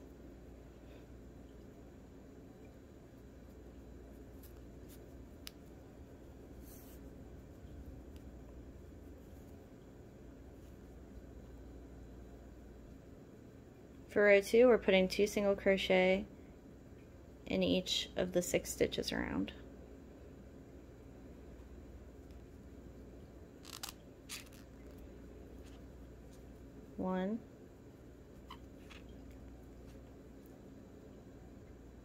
For row two, we're putting two single crochet in each of the six stitches around. One,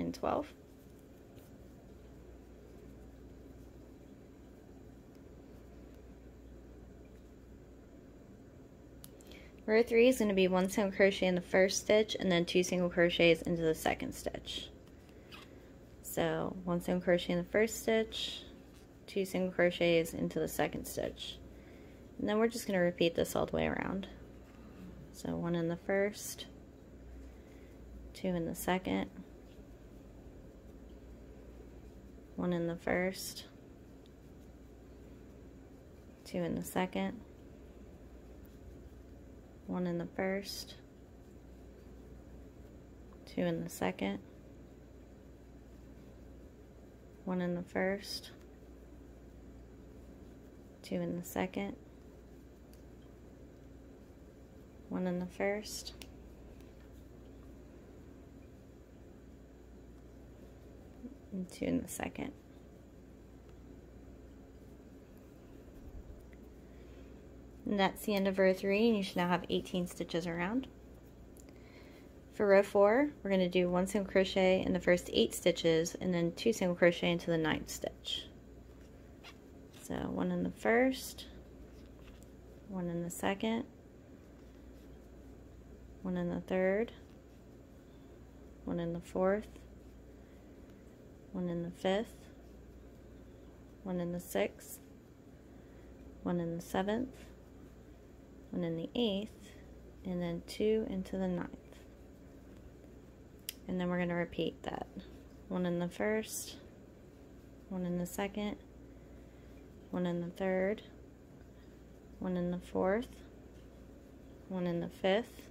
and twelve. Row 3 is going to be one single crochet in the first stitch and then two single crochets into the second stitch. So one single crochet in the first stitch, two single crochets into the second stitch. And then we're just going to repeat this all the way around. So one in the first, two in the second, one in the first, two in the second, one in the first, two in the second, one in the first, two in the second, one in the first, two in the second. And that's the end of row 3 and you should now have 18 stitches around. For row 4, we're going to do one single crochet in the first 8 stitches and then 2 single crochet into the ninth stitch. So one in the first, one in the second, one in the third, one in the fourth, one in the fifth, one in the sixth, one in the seventh, one in the eighth, and then two into the ninth. And then we're going to repeat that. One in the first, one in the second, one in the third, one in the fourth, one in the fifth,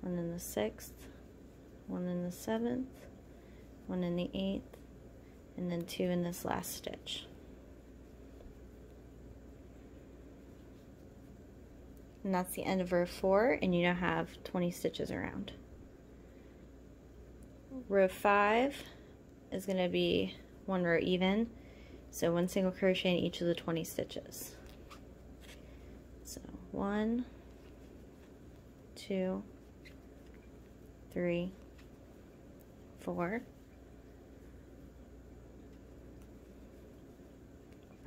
one in the sixth, one in the seventh, one in the eighth, and then two in this last stitch. And that's the end of row 4, and you now have 20 stitches around. Row 5 is going to be one row even, so one single crochet in each of the 20 stitches. So one, two, three, four,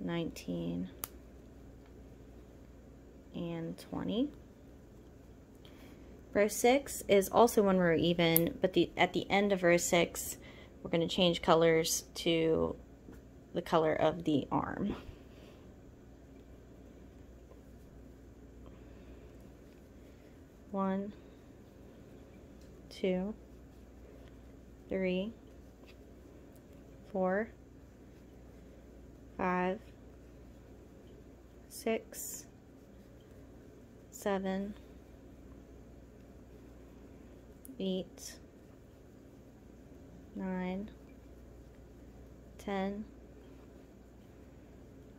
nineteen and 20. Row 6 is also one row even, but the at the end of row 6, we're going to change colors to the color of the arm. One, two, three, four, five, six, seven, eight, nine, ten,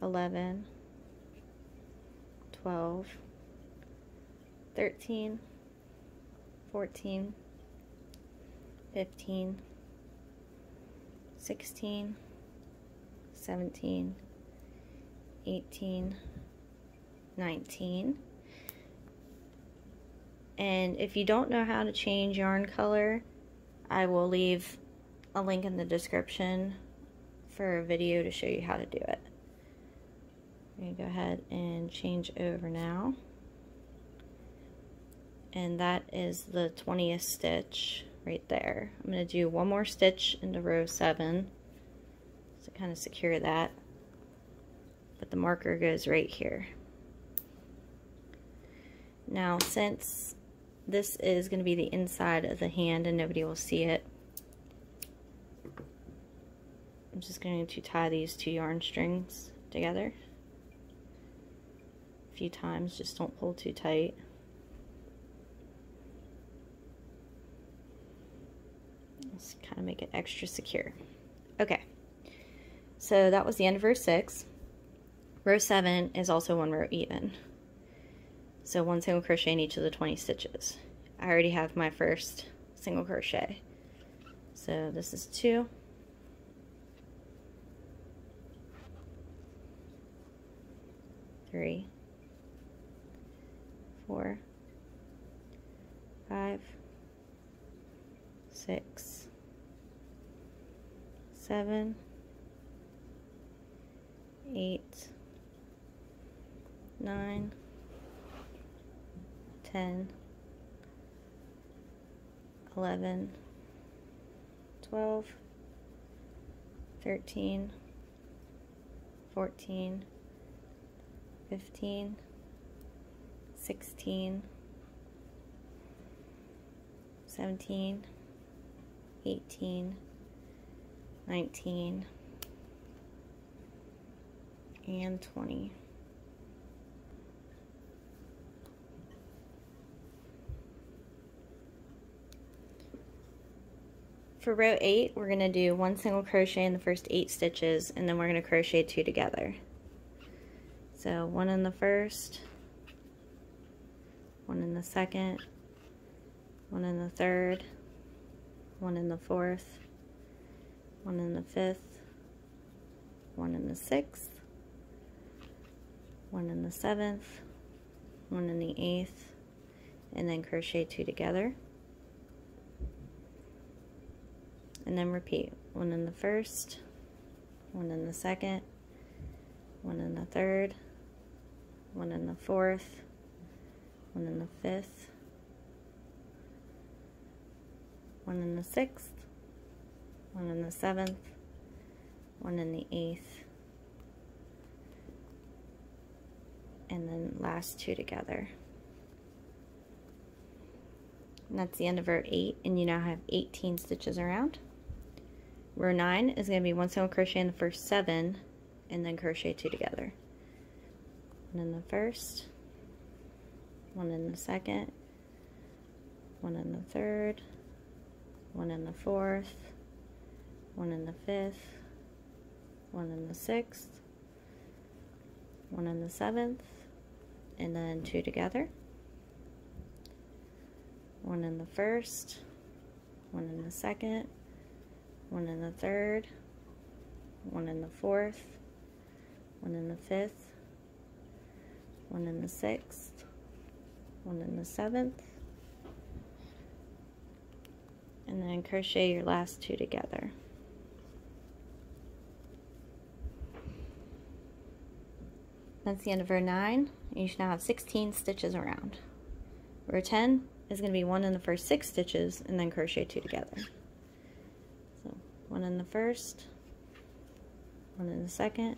11, 12, 13, 14, 15, 16, 17, 18, 19. And if you don't know how to change yarn color, I will leave a link in the description for a video to show you how to do it. I'm going to go ahead and change over now. And that is the 20th stitch right there. I'm going to do one more stitch into row 7 to kind of secure that. But the marker goes right here. Now since this is going to be the inside of the hand and nobody will see it, I'm just going to tie these two yarn strings together a few times, just don't pull too tight. Just kind of make it extra secure. Okay, so that was the end of row 6. Row 7 is also one row even. So one single crochet in each of the 20 stitches. I already have my first single crochet. So this is 2. Three, four, five, six, seven, eight, nine, ten, eleven, twelve, thirteen, fourteen, fifteen, sixteen, seventeen, eighteen, nineteen, and 20. For row 8, we're going to do one single crochet in the first 8 stitches, and then we're going to crochet 2 together. So one in the first, one in the second, one in the third, one in the fourth, one in the fifth, one in the sixth, one in the seventh, one in the eighth, and then crochet two together. And then repeat one in the first, one in the second, one in the third, one in the fourth, one in the fifth, one in the sixth, one in the seventh, one in the eighth, and then last two together. And that's the end of row 8, and you now have 18 stitches around. Row 9 is going to be one single crochet in the first 7, and then crochet 2 together. One in the first, one in the second, one in the third, one in the fourth, one in the fifth, one in the sixth, one in the seventh, and then two together. One in the first, one in the second, one in the third, one in the fourth, one in the fifth, one in the sixth, one in the seventh, and then crochet your last two together. That's the end of row 9. You should now have 16 stitches around. Row 10 is going to be one in the first six stitches and then crochet two together. One in the first, one in the second,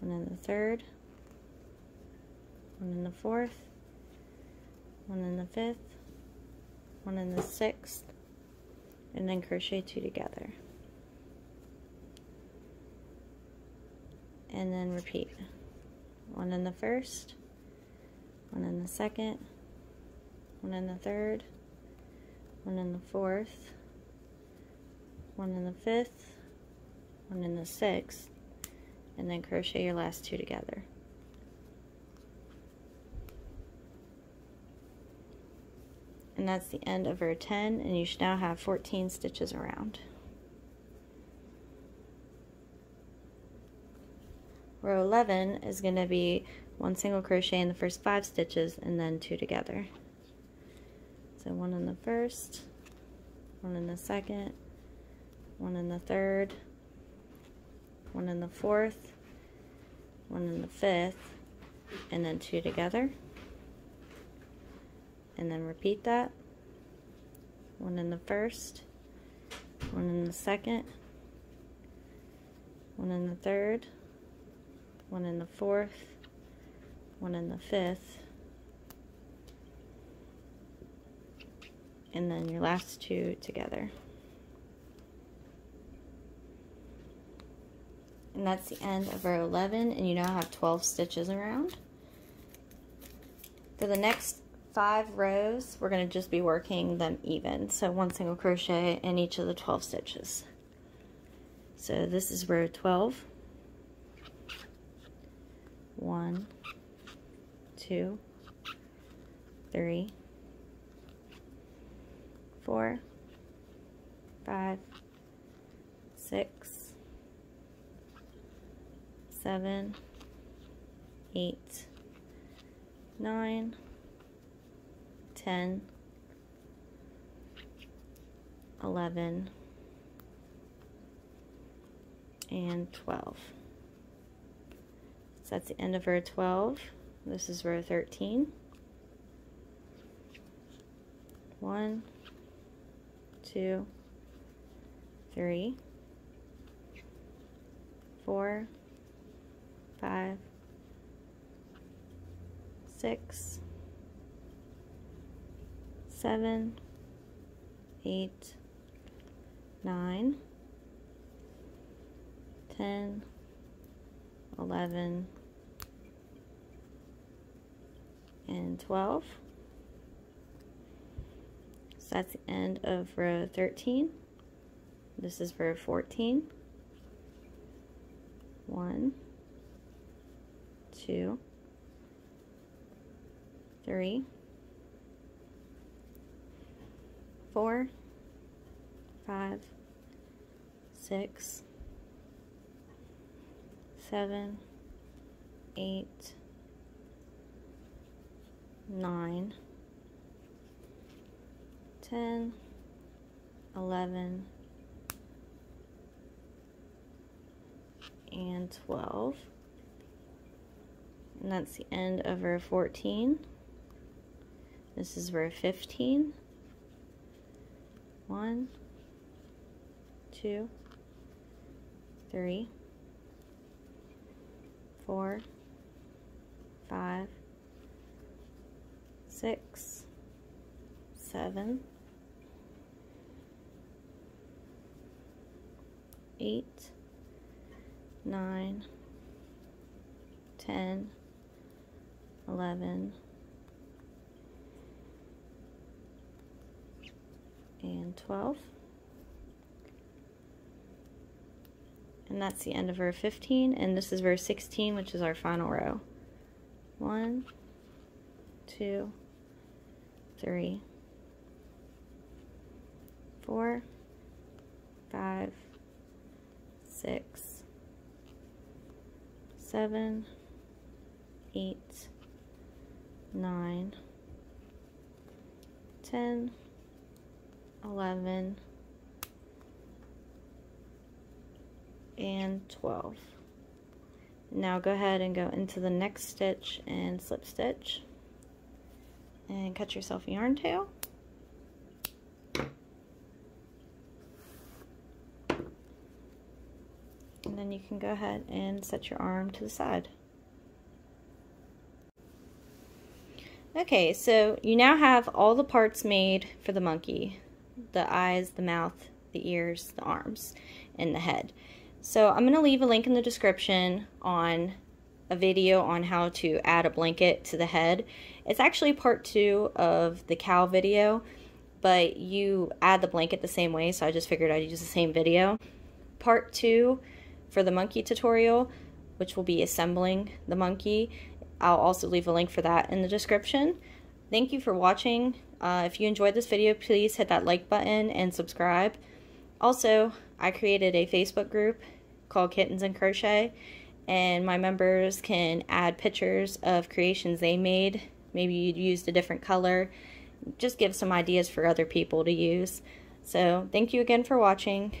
one in the third, one in the fourth, one in the fifth, one in the sixth, and then crochet two together. And then repeat. One in the first, one in the second, one in the third, one in the fourth, one in the fifth, one in the sixth, and then crochet your last two together. And that's the end of row 10 and you should now have 14 stitches around. Row 11 is going to be one single crochet in the first five stitches and then two together. So one in the first, one in the second, one in the third, one in the fourth, one in the fifth, and then two together. And then repeat that. One in the first, one in the second, one in the third, one in the fourth, one in the fifth, and then your last two together. And that's the end of row 11, and you now have 12 stitches around. For the next five rows, we're going to just be working them even. So one single crochet in each of the 12 stitches. So this is row 12. One, two, three, four, five, six, seven, eight, nine, ten, eleven, and 12. So that's the end of row 12. This is row 13. One, two, three, four, five, six, seven, eight, nine, ten, eleven, and 12. So that's the end of row 13. This is row 14. One, two, three, four, five, six, seven, eight, nine, ten, eleven, and 12. And that's the end of row 14. This is row 15. One, two, three, four, five, six, seven, eight, nine, ten, eleven, and 12. And that's the end of row 15, and this is row 16, which is our final row. One, two, three, four, five, six, seven, eight, nine, ten, eleven, and 12. Now go ahead and go into the next stitch and slip stitch and cut yourself a yarn tail. And then you can go ahead and set your arm to the side. Okay, so you now have all the parts made for the monkey. The eyes, the mouth, the ears, the arms, and the head. So I'm going to leave a link in the description on a video on how to add a blanket to the head. It's actually part two of the cow video, but you add the blanket the same way, so I just figured I'd use the same video. Part two for the monkey tutorial which will be assembling the monkey. I'll also leave a link for that in the description. Thank you for watching. Uh, if you enjoyed this video, please hit that like button and subscribe. Also, I created a Facebook group called Kittens and Crochet, and my members can add pictures of creations they made. Maybe you used a different color. Just give some ideas for other people to use. So, thank you again for watching.